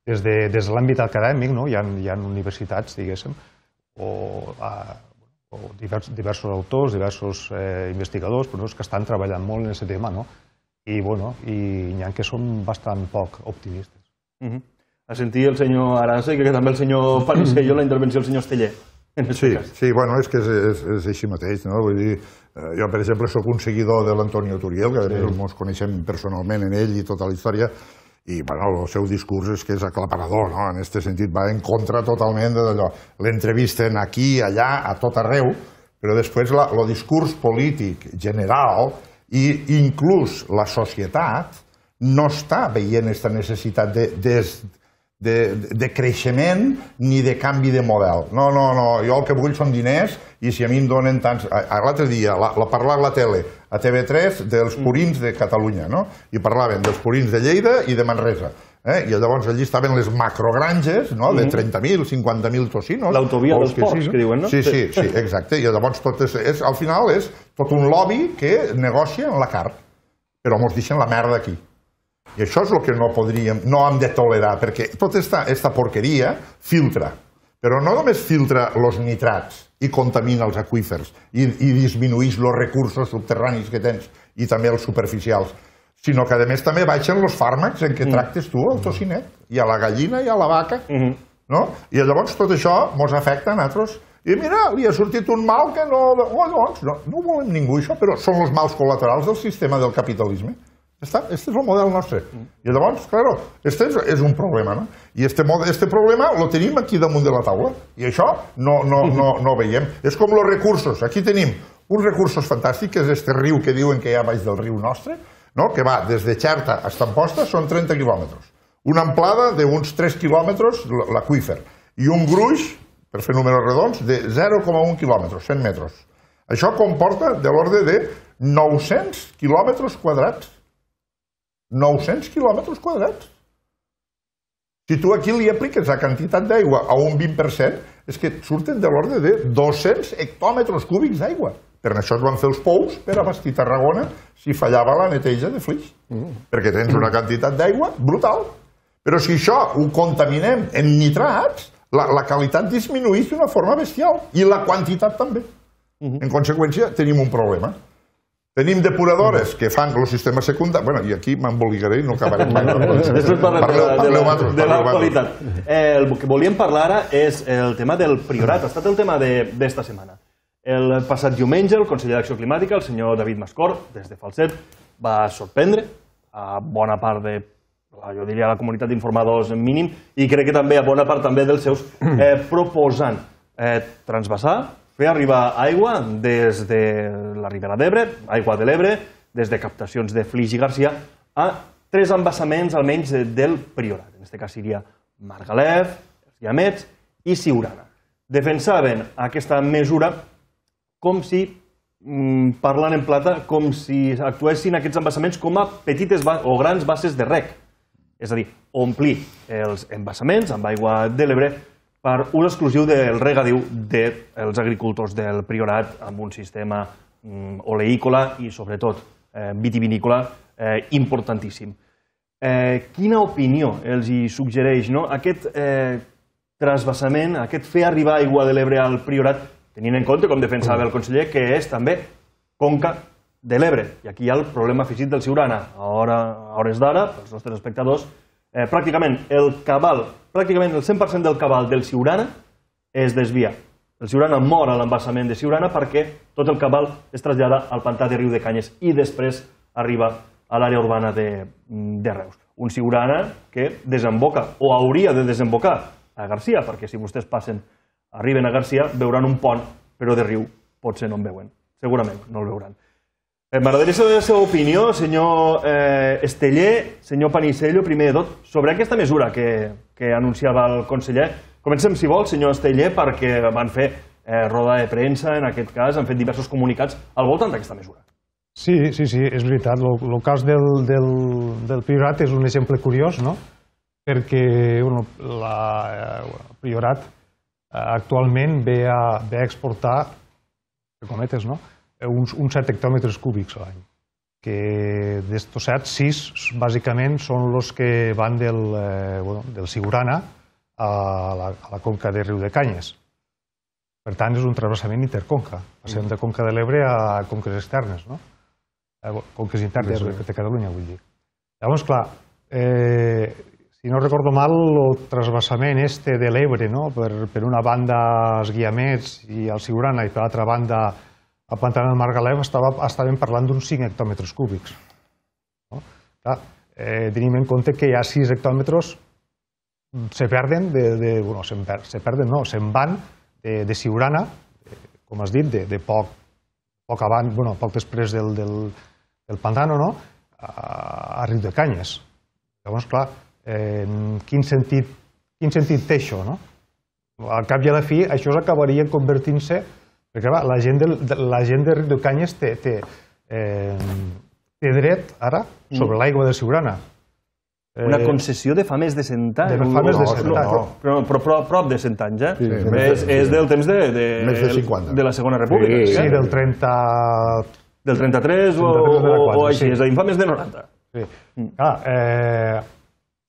des de, des de l'àmbit acadèmic, no? hi, ha, hi ha universitats, diguéssim, o, a, o divers, diversos autors, diversos eh, investigadors, però que estan treballant molt en aquest tema, no? I, bueno, i n'hi ha que són bastant poc optimistes. Uh -huh. A sentir el senyor Arasa i que també el senyor Panicello, la intervenció del senyor Esteller. Sí, cas. sí, bueno, és que és, és, és així mateix, no? Vull dir, eh, jo, per exemple, sóc un seguidor de l'Antonio Turiel, que a més ens coneixem personalment en ell i tota la història, i bueno, el seu discurs és que és aclaparador, no? en aquest sentit va en contra totalment d'allò. L'entrevisten aquí, allà, a tot arreu, però després la, el discurs polític general i inclús la societat no està veient aquesta necessitat de, de, de, de creixement ni de canvi de model. No, no, no, jo el que vull són diners i si a mi em donen tants... L'altre dia, la, la parlar a la tele, a TV3, dels purins de Catalunya, no? I parlaven dels purins de Lleida i de Manresa. Eh? I llavors allí estaven les macrogranges, no? de 30.000, 50.000 tocinos. L'autovia o dels porcs, siguin. que diuen, no? Sí, sí, sí, exacte. I llavors tot és, és, al final és tot un lobby que negocia en la carn, però mos deixen la merda aquí. I això és el que no podríem, no hem de tolerar, perquè tota esta, esta porqueria filtra. Però no només filtra els nitrats i contamina els aqüífers i, i disminueix els recursos subterranis que tens i també els superficials, sinó que a més també baixen els fàrmacs en què tractes tu el tocinet, i a la gallina i a la vaca, no? I llavors tot això ens afecta a nosaltres. I mira, li ha sortit un mal que no... Oh, doncs, no, no volem ningú això, però són els mals col·laterals del sistema del capitalisme. Està, este és el model nostre. I llavors, claro, este és, és un problema, no? I este, este problema lo tenim aquí damunt de la taula. I això no, no, no, no veiem. És com els recursos. Aquí tenim uns recursos fantàstics, que és este riu que diuen que hi ha baix del riu nostre, no? que va des de Xerta a Amposta, són 30 quilòmetres. Una amplada d'uns 3 quilòmetres, l- l'aqüífer. I un gruix, per fer números redons, de 0,1 quilòmetres, 100 metres. Això comporta de l'ordre de 900 quilòmetres quadrats. 900 quilòmetres quadrats. Si tu aquí li apliques la quantitat d'aigua a un 20%, és que surten de l'ordre de 200 hectòmetres cúbics d'aigua. Per això es van fer els pous per abastir Tarragona si fallava la neteja de flix. Perquè tens una quantitat d'aigua brutal. Però si això ho contaminem en nitrats, la, la qualitat disminueix d'una forma bestial. I la quantitat també. En conseqüència, tenim un problema. Tenim depuradores que fan el sistema secundari... Bueno, i aquí m'emboligaré i no acabarem mai. Després parlem de, Parleu- de, parleu la- vosaltres, de l'actualitat. Eh, el que volíem parlar ara és el tema del priorat. Ha estat el tema de- d'esta setmana. El passat diumenge, el conseller d'Acció Climàtica, el senyor David Mascor, des de Falset, va sorprendre a bona part de jo diria la comunitat d'informadors mínim i crec que també a bona part també dels seus eh, proposant eh, transvasar, fer arribar aigua des de la Ribera d'Ebre, aigua de l'Ebre, des de captacions de Flix i Garcia, a tres embassaments almenys del Priorat. En aquest cas seria Margalef, els Llamets i Siurana. Defensaven aquesta mesura com si, mm, parlant en plata, com si actuessin aquests embassaments com a petites o grans bases de rec. És a dir, omplir els embassaments amb aigua de l'Ebre per ús exclusiu del regadiu dels agricultors del Priorat amb un sistema mm, oleícola i, sobretot, eh, vitivinícola eh, importantíssim. Eh, quina opinió els hi suggereix no? aquest trasbassament, aquest fer arribar aigua de l'Ebre al Priorat, tenint en compte, com defensava el conseller, que és també conca de l'Ebre. I aquí hi ha el problema afegit del Siurana. A, hora, hores d'ara, pels nostres espectadors, eh, pràcticament el cabal, pràcticament el 100% del cabal del Siurana es desvia. El Siurana mor a l'embassament de Siurana perquè tot el cabal es trasllada al pantà de Riu de Canyes i després arriba a l'àrea urbana de, de Reus. Un Siurana que desemboca, o hauria de desembocar, a Garcia, perquè si vostès passen, arriben a Garcia, veuran un pont, però de riu potser no en veuen. Segurament no el veuran. Eh, M'agradaria saber la seva opinió, senyor eh, Esteller, senyor Panicello, primer de tot, sobre aquesta mesura que, que anunciava el conseller. Comencem, si vol, senyor Esteller, perquè van fer eh, roda de premsa, en aquest cas, han fet diversos comunicats al voltant d'aquesta mesura. Sí, sí, sí, és veritat. El cas del, del, del Priorat és un exemple curiós, no? perquè bueno, la, el Priorat eh, actualment ve a, ve a exportar, entre cometes, no? Uns, uns 7 hectòmetres cúbics a l'any que d'estos 7, 6 bàsicament són els que van del, eh, bueno, del Sigurana a la, a la conca de Riu de Canyes. Per tant, és un travessament interconca. Passem de conca de l'Ebre a conques externes, no? Eh, conques internes de, de Catalunya, vull dir. Llavors, clar, eh, si no recordo mal, el trasbassament este de l'Ebre, no? per, per una banda els Guiamets i el Siurana i per l'altra banda el Pantà del Margalef, estava, estàvem parlant d'uns 5 hectòmetres cúbics. No? Clar, eh, tenim en compte que hi ha 6 hectòmetres se perden, de, de, bueno, se, per, se perden, no, se'n van de, de Siurana, eh, com has dit, de, de poc, poc abans, bueno, poc després del, del, del Pantano, no? a, a Riu de Canyes. Llavors, clar, eh, quin, sentit, quin sentit té això, no? Al cap i a la fi, això acabaria convertint-se... Perquè clar, la, gent de, la gent de Riu de Canyes té, té, eh, té dret ara sobre l'aigua de Siurana. Una concessió de fa més de 100 anys. de fa més de No, 100 no, anys. Però, però, però, però prop de 100 anys, eh? Sí, sí, és, és del temps de, de, Més de 50. de la Segona República. Sí, eh? Sí, del 30... Del 33 o, 33 o, o així, sí. és a dir, fa més de 90. Sí. Clar, eh,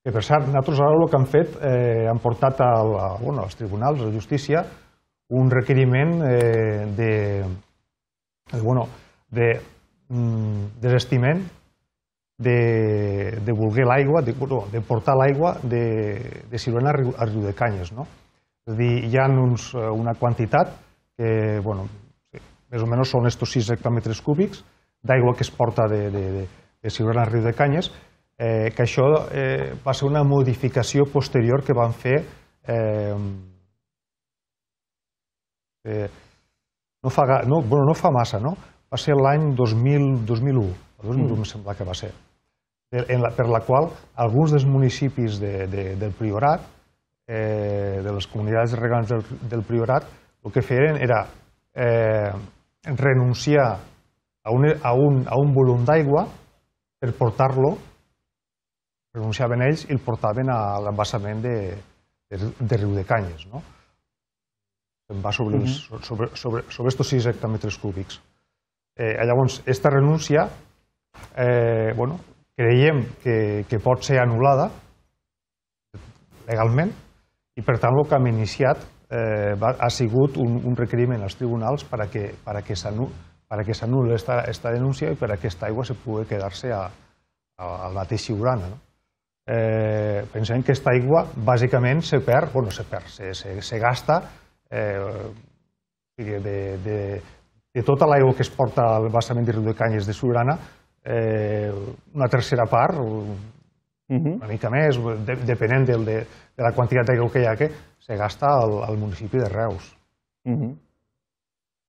que per cert, nosaltres ara el que han fet, eh, han portat al, a, bueno, als tribunals, a la justícia, un requeriment eh, de, eh, bueno, de mm, desestiment de, de voler l'aigua, de, bueno, de portar l'aigua de, de Sirona a Riu, de Canyes. No? És a dir, hi ha uns, eh, una quantitat que, bueno, més o menys són estos 6 hectòmetres cúbics d'aigua que es porta de, de, de, de Sirona a Riu de Canyes, eh, que això eh, va ser una modificació posterior que van fer eh, eh, no, fa, no, bueno, no fa massa, no? Va ser l'any 2000, 2001, el 2001 em sembla que va ser, en la, per la qual alguns dels municipis de, de, del Priorat, eh, de les comunitats regants del, del Priorat, el que feien era eh, renunciar a un, a un, a un volum d'aigua per portar-lo, renunciaven ells i el portaven a l'embassament de, de, de Riu de Canyes. No? Se'n va sobre, els, sobre, sobre, sobre estos 6 hectòmetres cúbics. Eh, llavors, aquesta renúncia, eh, bueno, creiem que, que pot ser anul·lada legalment i, per tant, el que hem iniciat eh, va, ha sigut un, un requeriment als tribunals per a que, per a que a s'anul·li esta, esta denúncia i per a que aquesta aigua se pugui quedar-se a, a, al mateix Siurana. No? Eh, pensem que aquesta aigua bàsicament se perd, bueno, se perd, se, se, se gasta eh, de, de, de tota l'aigua que es porta al bassament de Riu de Canyes de Siurana, eh, una tercera part, una mica més, de, depenent del, de, de la quantitat d'aigua que hi ha, que se gasta al, al municipi de Reus.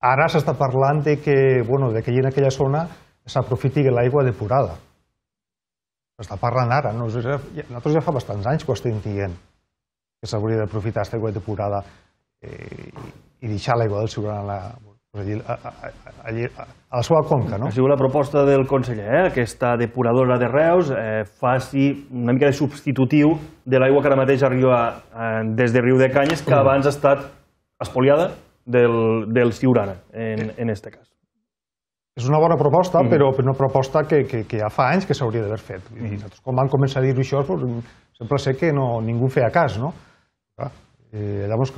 Ara s'està parlant de que, bueno, de que en aquella zona s'aprofiti l'aigua depurada. S'està parlant ara, no? nosaltres ja fa bastants anys que ho estem dient, que s'hauria d'aprofitar aquesta aigua depurada eh, i deixar l'aigua del Siurana a la, és a a, a, a, allí, la seva conca, no? Ha sigut la proposta del conseller, eh? aquesta depuradora de Reus eh, faci una mica de substitutiu de l'aigua que ara mateix arriba eh, des de Riu de Canyes, que abans ha estat espoliada del, del Siurana, en, en este cas. És una bona proposta, però una proposta que, que, que ja fa anys que s'hauria d'haver fet. I nosaltres, quan vam començar a dir-ho això, doncs, sembla ser que no, ningú feia cas, no? Clar, eh, llavors,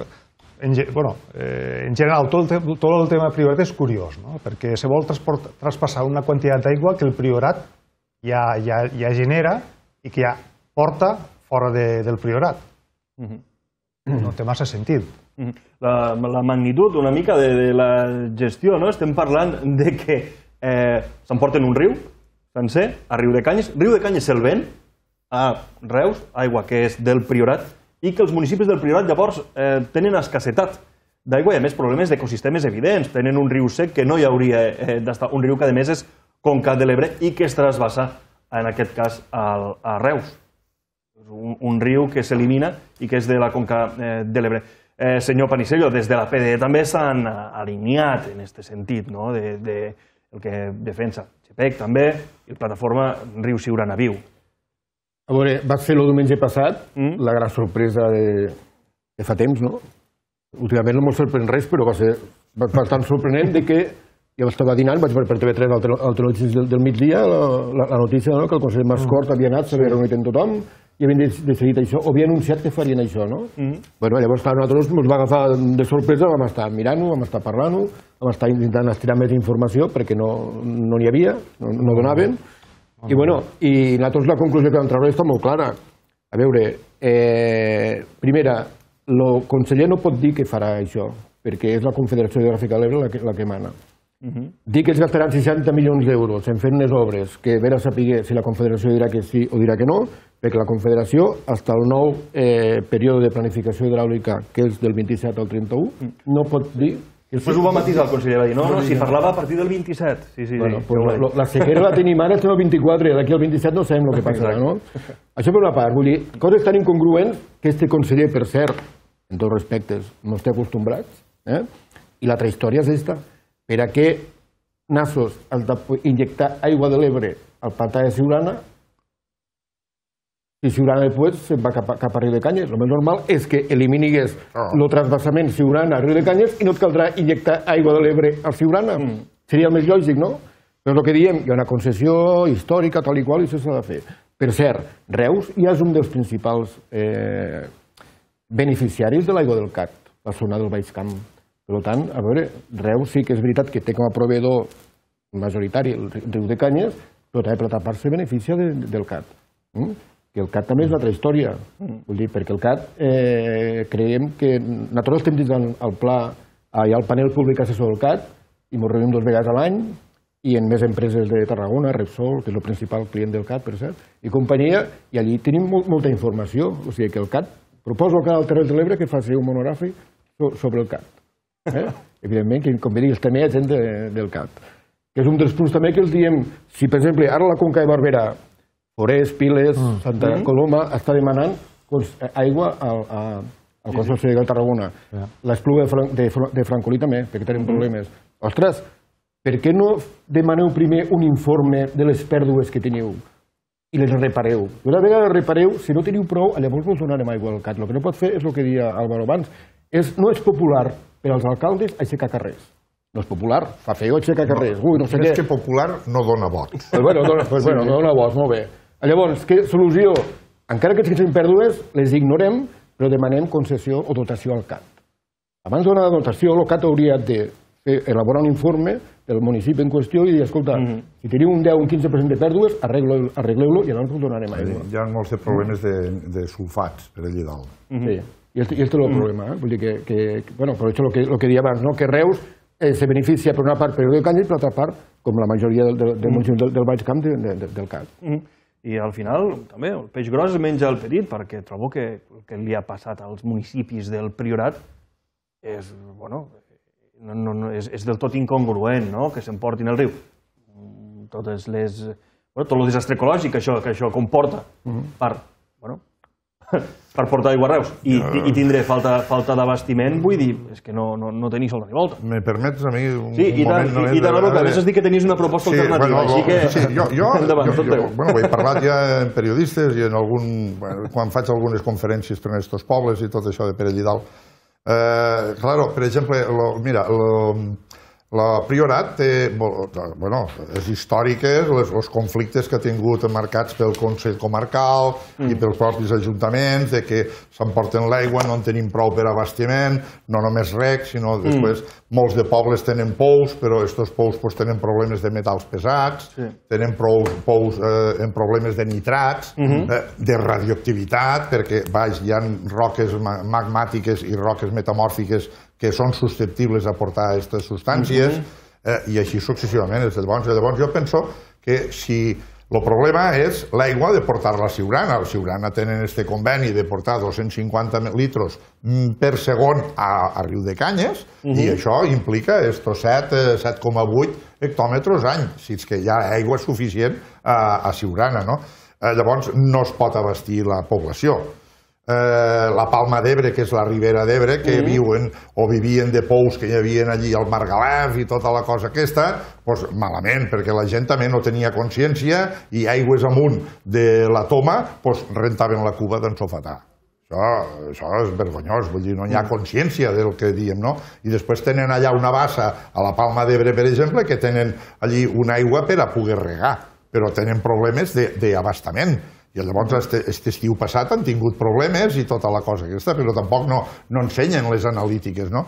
en, bueno, eh, en general, tot el, tot el tema priorat és curiós, no? perquè se vol traspassar una quantitat d'aigua que el priorat ja, ja, ja genera i que ja porta fora de, del priorat. No té massa sentit. Mhm. La, la magnitud una mica de, de la gestió, no? Estem parlant de que eh, s'emporten un riu sencer a Riu de Canyes, Riu de Canyes se'l ven a Reus, aigua que és del Priorat, i que els municipis del Priorat llavors eh, tenen escassetat d'aigua i a més problemes d'ecosistemes evidents. Tenen un riu sec que no hi hauria eh, d'estar, un riu que a més és conca de l'Ebre i que es trasbassa en aquest cas al, a Reus un, un riu que s'elimina i que és de la conca eh, de l'Ebre. Eh, senyor Panicello, des de la PDE també s'han alineat en aquest sentit, no? de, de el que defensa GPEC també i la plataforma Riu Siurana Viu. A veure, vaig fer el diumenge passat Mm. la gran sorpresa de, de fa temps, no? Últimament no m'ho sorprèn res, però va ser bastant sorprenent de que jo estava dinant, vaig veure per TV3 al, tele- al Telenotícies del, del migdia la, la, la notícia no? que el conseller Mascort havia anat, s'havia reunit amb tothom i havien dec- decidit això, o havien anunciat que farien això, no? Mm. Bueno, llavors clar, nosaltres ens va agafar de sorpresa, vam estar mirant-ho, vam estar parlant-ho, vam estar intentant estirar més informació perquè no no n'hi havia, no, no donaven, i bueno, i nosaltres la conclusió que vam treure està molt clara. A veure, eh, primera, el conseller no pot dir que farà això, perquè és la Confederació Hidrogràfica de l'Ebre la, que, la que mana. Dir que es gastaran 60 milions d'euros en fer unes obres que vera saber si la Confederació dirà que sí o dirà que no, perquè la Confederació, fins al nou eh, període de planificació hidràulica, que és del 27 al 31, no pot dir... Que Després ho va matisar el conseller, va dir, no, no, si parlava a partir del 27. Sí, sí, Bueno, sí, pues la, la- sequera la tenim ara, estem al 24, i d'aquí al 27 no sabem el que passarà, no? Això per una part, vull dir, coses tan incongruents que este conseller, per cert, en tots respectes, no esté acostumbrats, eh? i l'altra història és esta. Per a què Nassos has d'injectar aigua de l'Ebre al pantà de Siurana Si Siurana després se'n va cap a, cap a Riu de Canyes. El més normal és que eliminigues el transvasament Siurana a Riu de Canyes i no et caldrà injectar aigua de l'Ebre al Siurana. Seria el més lògic, no? Però és el que diem, hi ha una concessió històrica, tal i qual, i això s'ha de fer. Per cert, Reus ja és un dels principals eh, beneficiaris de l'aigua del CAT, la zona del Baix Camp. Per tant, a veure, Reus sí que és veritat que té com a proveïdor majoritari el riu de Canyes, però també per altra part se beneficia de, del CAT. Mm? Que el CAT també és una altra història. Vull dir, perquè el CAT eh, creiem que nosaltres estem dins el, el pla, hi ha el panel públic assessor del CAT, i ens reunim dues vegades a l'any, i en més empreses de Tarragona, Repsol, que és el principal client del CAT, per cert, i companyia, i allí tenim molt, molta informació. O sigui que el CAT, proposo al canal Terres de l'Ebre que faci un monogràfic so- sobre el CAT. Eh? Evidentment, que com bé dius, també hi ha gent de, del CAT. Que és un dels punts també que els diem, si per exemple ara la Conca de Barberà, Forès, Piles, Santa Coloma, està demanant eh, aigua al, a, al Consorci de Tarragona. L'Espluga de, Fran de, Fran- de Francolí també, perquè tenim problemes. Ostres, per què no demaneu primer un informe de les pèrdues que teniu i les repareu? I una vegada les repareu, si no teniu prou, llavors vos donarem aigua al CAT. El que no pot fer és el que deia Álvaro abans, és, no és popular per als alcaldes aixecar carrers. No és popular, fa feo aixecar carrers. Ui, no sé Més què. que popular, no dona vots. Pues bueno, dona, pues bueno, no dona vots, molt bé. Llavors, què solució? Encara que siguin pèrdues, les ignorem, però demanem concessió o dotació al CAT. Abans de donar la dotació, el CAT hauria de fer, elaborar un informe del municipi en qüestió i dir, escolta, si teniu un 10 o un 15% de pèrdues, arregleu- arregleu-lo i llavors us donarem aigua. Hi ha molts de problemes de, de sulfats per allà dalt. Sí. I este, i este és el problema. Eh? Vull dir que, que, que, bueno, per això el que, el que deia abans, no? que Reus eh, se beneficia per una part per de Canyes i per l'altra part, com la majoria del, del, del, del, del Baix Camp, de, de, de, del CAT. Mhm. I al final, també, el peix gros es menja el petit, perquè trobo que el que li ha passat als municipis del Priorat és, bueno, no, no, no, és, és del tot incongruent, no?, que s'emportin el riu. Totes les... Bueno, tot el desastre ecològic que això, que això comporta per, bueno, per portar aigua a Reus i, i, i tindre falta, falta d'abastiment, vull dir, és que no, no, no tenir solta ni volta. Me permets a mi un, Sí, i un tant, moment... només i, i de- tant, a més has dit que tenies una proposta alternativa, així que... sí, jo, jo, endavant, jo, jo, teu. bueno, ho he parlat ja en periodistes i en algun, bueno, quan faig algunes conferències per aquests pobles i tot això de Pere Llidal. Eh, claro, per exemple, lo, mira, lo, la Priorat té, bo- bueno, és històrica, les, els conflictes que ha tingut marcats pel Consell Comarcal i pels propis ajuntaments, de que s'emporten l'aigua, no en tenim prou per abastiment, no només rec, sinó després molts de pobles tenen pous, però aquests pous pues, tenen problemes de metalls pesats, tenen prou, pous eh, en problemes de nitrats, eh, de radioactivitat, perquè baix hi ha roques ma- magmàtiques i roques metamòrfiques que són susceptibles a portar aquestes substàncies, eh, i així successivament. Llavors, llavors jo penso que si el problema és l'aigua de portar-la a Siurana. A Siurana tenen este conveni de portar 250 litros mm, per segon a, a Riu de Canyes i això implica estos 7, eh, 7,8 hectòmetres any, si és que hi ha aigua suficient a, a Siurana. No? Eh, llavors no es pot abastir la població eh, la Palma d'Ebre, que és la Ribera d'Ebre, que viuen o vivien de pous que hi havia allí al Margalef i tota la cosa aquesta, doncs malament, perquè la gent també no tenia consciència i aigües amunt de la toma doncs rentaven la cuba d'ensofatar. Això, això és vergonyós, vull dir, no hi ha consciència del que diem, no? I després tenen allà una bassa a la Palma d'Ebre, per exemple, que tenen allí una aigua per a poder regar, però tenen problemes de- d'abastament. I llavors este, este estiu passat han tingut problemes i tota la cosa aquesta, però tampoc no, no ensenyen les analítiques, no?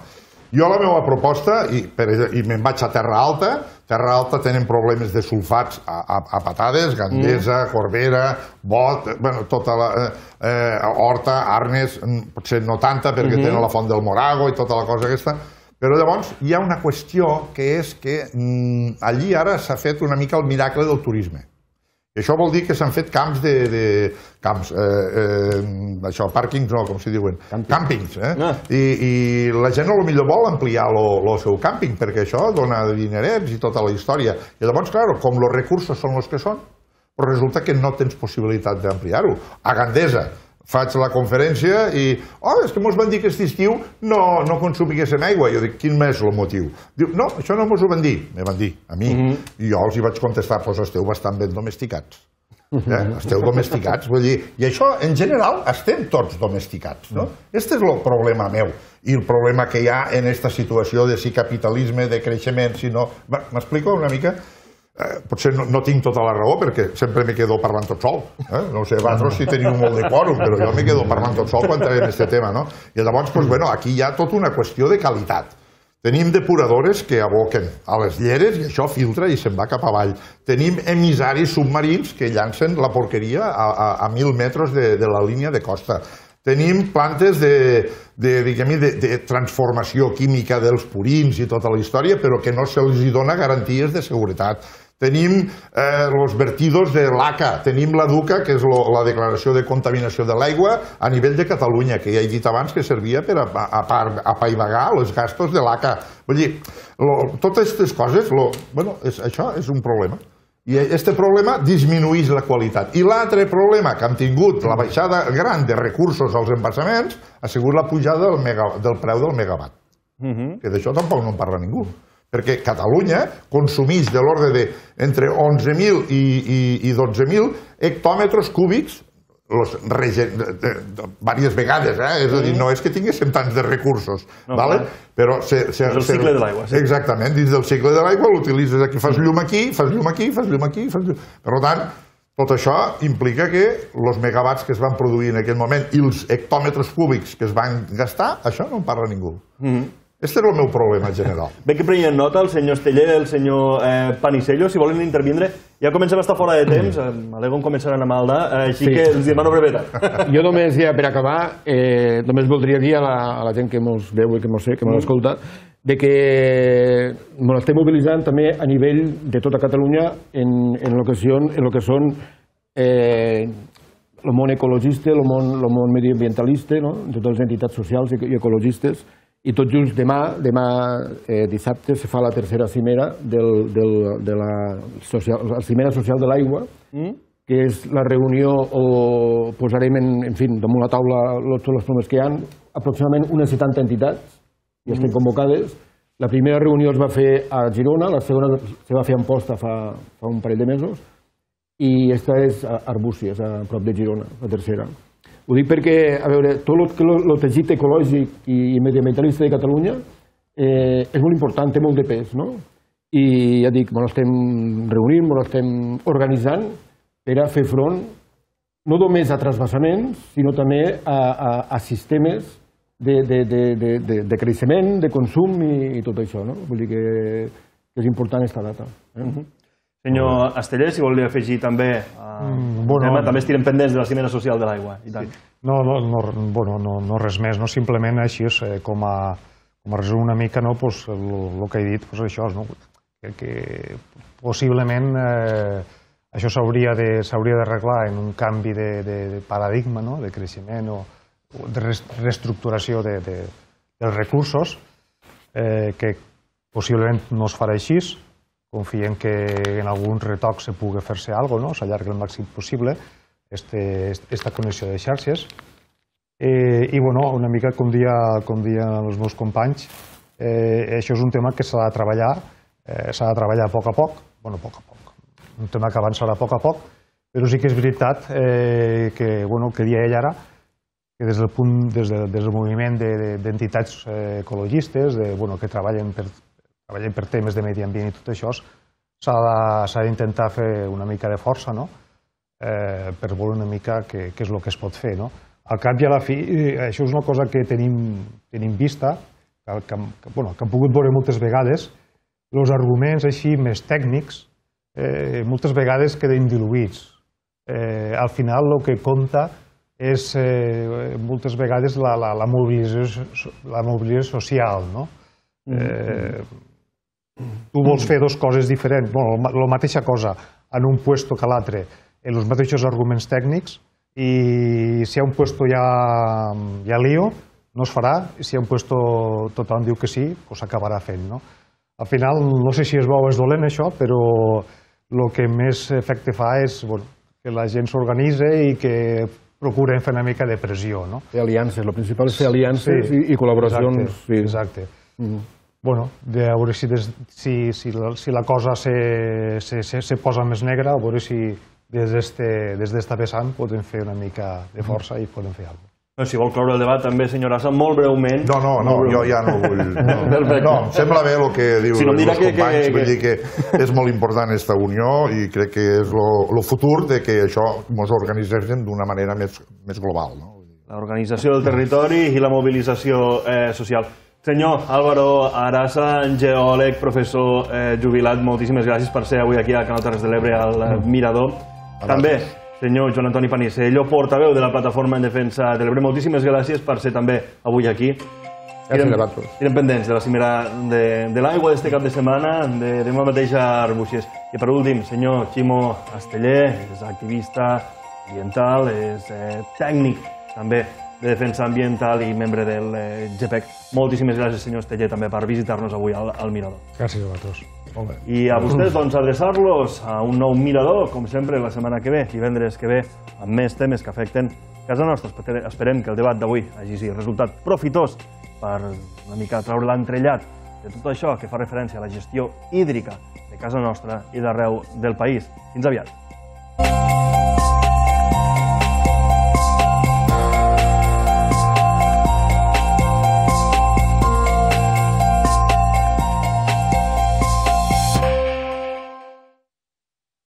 Jo la meva proposta, i, per, i me'n vaig a Terra Alta, Terra Alta tenen problemes de sulfats a, a, a patades, Gandesa, Corbera, Bot, bueno, tota la... Eh, eh, Horta, Arnes, mm, potser no tanta perquè tenen la font del Morago i tota la cosa aquesta, però llavors hi ha una qüestió que és que mm, allí ara s'ha fet una mica el miracle del turisme. I això vol dir que s'han fet camps de... de camps, eh, eh, això, pàrquings, no, com s'hi diuen? Càmpings. eh? Ah. I, I la gent a lo millor vol ampliar el seu càmping, perquè això dona dinerets i tota la història. I llavors, clar, com els recursos són els que són, però resulta que no tens possibilitat d'ampliar-ho. A Gandesa, faig la conferència i oh, és que mos van dir que aquest estiu no, no consumiguéssim aigua. Jo dic, quin més el motiu? Diu, no, això no mos ho van dir. Me van dir, a mi. I jo els hi vaig contestar, doncs esteu bastant ben domesticats. Eh? Esteu domesticats. Vull dir, I això, en general, estem tots domesticats. No? Este és el problema meu i el problema que hi ha en aquesta situació de si capitalisme, de creixement, si no... M'explico una mica? Eh, potser no, no tinc tota la raó perquè sempre me quedo parlant tot sol. Eh? No sé, vosaltres si teniu molt de quòrum, però jo me quedo parlant tot sol quan traiem aquest tema. No? I llavors, doncs, bueno, aquí hi ha tota una qüestió de qualitat. Tenim depuradores que aboquen a les lleres i això filtra i se'n va cap avall. Tenim emissaris submarins que llancen la porqueria a, a, a mil metres de, de la línia de costa. Tenim plantes de, de, de, de transformació química dels purins i tota la història, però que no se'ls dona garanties de seguretat. Tenim eh, els vertidos de l'ACA, tenim la DUCA, que és lo, la declaració de contaminació de l'aigua a nivell de Catalunya, que ja he dit abans que servia per a, a, a apaivagar els gastos de l'ACA. Vull dir, lo, totes aquestes coses, lo, bueno, és, això és un problema. I aquest problema disminueix la qualitat. I l'altre problema que han tingut la baixada gran de recursos als embassaments ha sigut la pujada del, mega, del preu del megawatt. Uh -huh. Que d'això tampoc no en parla ningú perquè Catalunya consumeix de l'ordre de entre 11.000 i, i, i 12.000 hectòmetres cúbics los regen... diverses vegades, eh? és a dir, no és que tinguéssim tants de recursos, no, vale? però... Se, se, és el cicle se, de l'aigua. Sí. Exactament, dins del cicle de l'aigua l'utilitzes aquí, fas llum aquí, fas llum aquí, fas llum aquí, fas llum... Per tant, tot això implica que els megawatts que es van produir en aquell moment i els hectòmetres cúbics que es van gastar, això no en parla ningú. Mm -hmm. Este és el meu problema general. Bé que prenien nota el senyor Esteller, el senyor eh, Panicello, si volen intervindre. Ja comencem a estar fora de temps, eh, m'alego en començaran a maldar, eh, així sí. que els demano brevetat. Jo només, ja per acabar, eh, només voldria dir a la, a la gent que mos veu i que mos sé, que mos mm. escolta, de que ens estem mobilitzant també a nivell de tota Catalunya en, en, lo que són, en lo que són eh, el món ecologista, el món, el món mediambientalista, no? de totes les entitats socials i ecologistes, i tot just demà, demà eh, dissabte, se fa la tercera cimera del, del, de la, social, la cimera social de l'aigua, mm. que és la reunió o posarem en, en fi, damunt la taula tots els problemes que hi ha, aproximadament unes 70 entitats i estan mm. convocades. La primera reunió es va fer a Girona, la segona se va fer a Amposta fa, fa un parell de mesos, i aquesta és a Arbúcies, a prop de Girona, la tercera. Ho dic perquè, a veure, tot el teixit ecològic i mediambientalista de Catalunya eh, és molt important, té molt de pes, no? I ja dic, ens estem reunint, ens estem organitzant per a fer front no només a trasbassaments, sinó també a, a, a sistemes de, de, de, de, de, de creixement, de consum i, i tot això. No? Vull dir que, que és important aquesta data. Eh? Senyor Esteller, si volia afegir també mm, bueno, tema, també estirem pendents de la cimera social de l'aigua. Sí. No, no, no, bueno, no, no res més, no simplement així és, eh, com, a, com a resum una mica no, pues, el que he dit, pues, això, no? que, que possiblement eh, això s'hauria d'arreglar en un canvi de, de, de paradigma, no? de creixement o, o de reestructuració de, de, dels recursos, eh, que possiblement no es farà així, confiem que en algun retoc se pugui fer-se alguna cosa, no? s'allargui el màxim possible este, esta connexió de xarxes. Eh, I bueno, una mica com dia, com dia els meus companys, eh, això és un tema que s'ha de treballar, eh, s'ha de treballar a poc a poc, bueno, a poc a poc, un tema que avançarà a poc a poc, però sí que és veritat eh, que, bueno, que dia ell ara, que des del, punt, des, de, des del moviment d'entitats de, eh, ecologistes, de, bueno, que treballen per, treballem per temes de medi ambient i tot això, s'ha d'intentar fer una mica de força, no? eh, per veure una mica què, què és el que es pot fer. No? Al cap i a la fi, eh, això és una cosa que tenim, tenim vista, que, que, que, bueno, que hem pogut veure moltes vegades, els arguments així més tècnics eh, moltes vegades queden diluïts. Eh, al final el que compta és eh, moltes vegades la, la, la, mobilització, la mobilització social. No? Mm. Eh, tu vols fer dues coses diferents, bueno, la mateixa cosa en un puesto que l'altre, en els mateixos arguments tècnics, i si hi ha un puesto ja, ja lío, no es farà, i si hi ha un puesto tothom diu que sí, doncs s'acabarà fent. No? Al final, no sé si és bo o és dolent això, però el que més efecte fa és bueno, que la gent s'organitza i que procuren fer una mica de pressió. No? Fer aliances, el principal és fer aliances sí, i, i col·laboracions. Exacte, sí. exacte. Mm -hmm bueno, de veure si, des, si, si, la, si la cosa se, se, se, se posa més negra, a veure si des d'este- des d'esta vessant podem fer una mica de força i podem fer alguna cosa. No, si vol cloure el debat també, senyor Assa, molt breument. No, no, no, jo ja no vull... No, Perfecte. no em sembla bé el que diu Si no els que- companys, que- vull dir que és molt important aquesta unió i crec que és el futur de que això ens organitzem d'una manera més, més global. No? L'organització del territori i la mobilització eh, social. Senyor Álvaro Arasa, geòleg, professor eh, jubilat, moltíssimes gràcies per ser avui aquí a Canal Terres de l'Ebre al eh, Mirador. També, senyor Joan Antoni Panissello, portaveu de la Plataforma en Defensa de l'Ebre, moltíssimes gràcies per ser també avui aquí. Gràcies a vosaltres. Pendents de la cimera de, de l'aigua d'este cap de setmana, de demà mateix a Arbúcies. I per últim, senyor Ximo Asteller, és activista ambiental, és eh, tècnic també de defensa ambiental i membre del eh, GPEC. Moltíssimes gràcies, senyor Asteller, també per visitar-nos avui al, al Mirador. Gràcies a vosaltres. I a vostès, doncs, adreçar-los a un nou mirador, com sempre, la setmana que ve, divendres que ve, amb més temes que afecten casa nostra. Espere- Esperem que el debat d'avui hagi sigut resultat profitós per una mica traure l'entrellat de tot això que fa referència a la gestió hídrica de casa nostra i d'arreu del país. Fins aviat.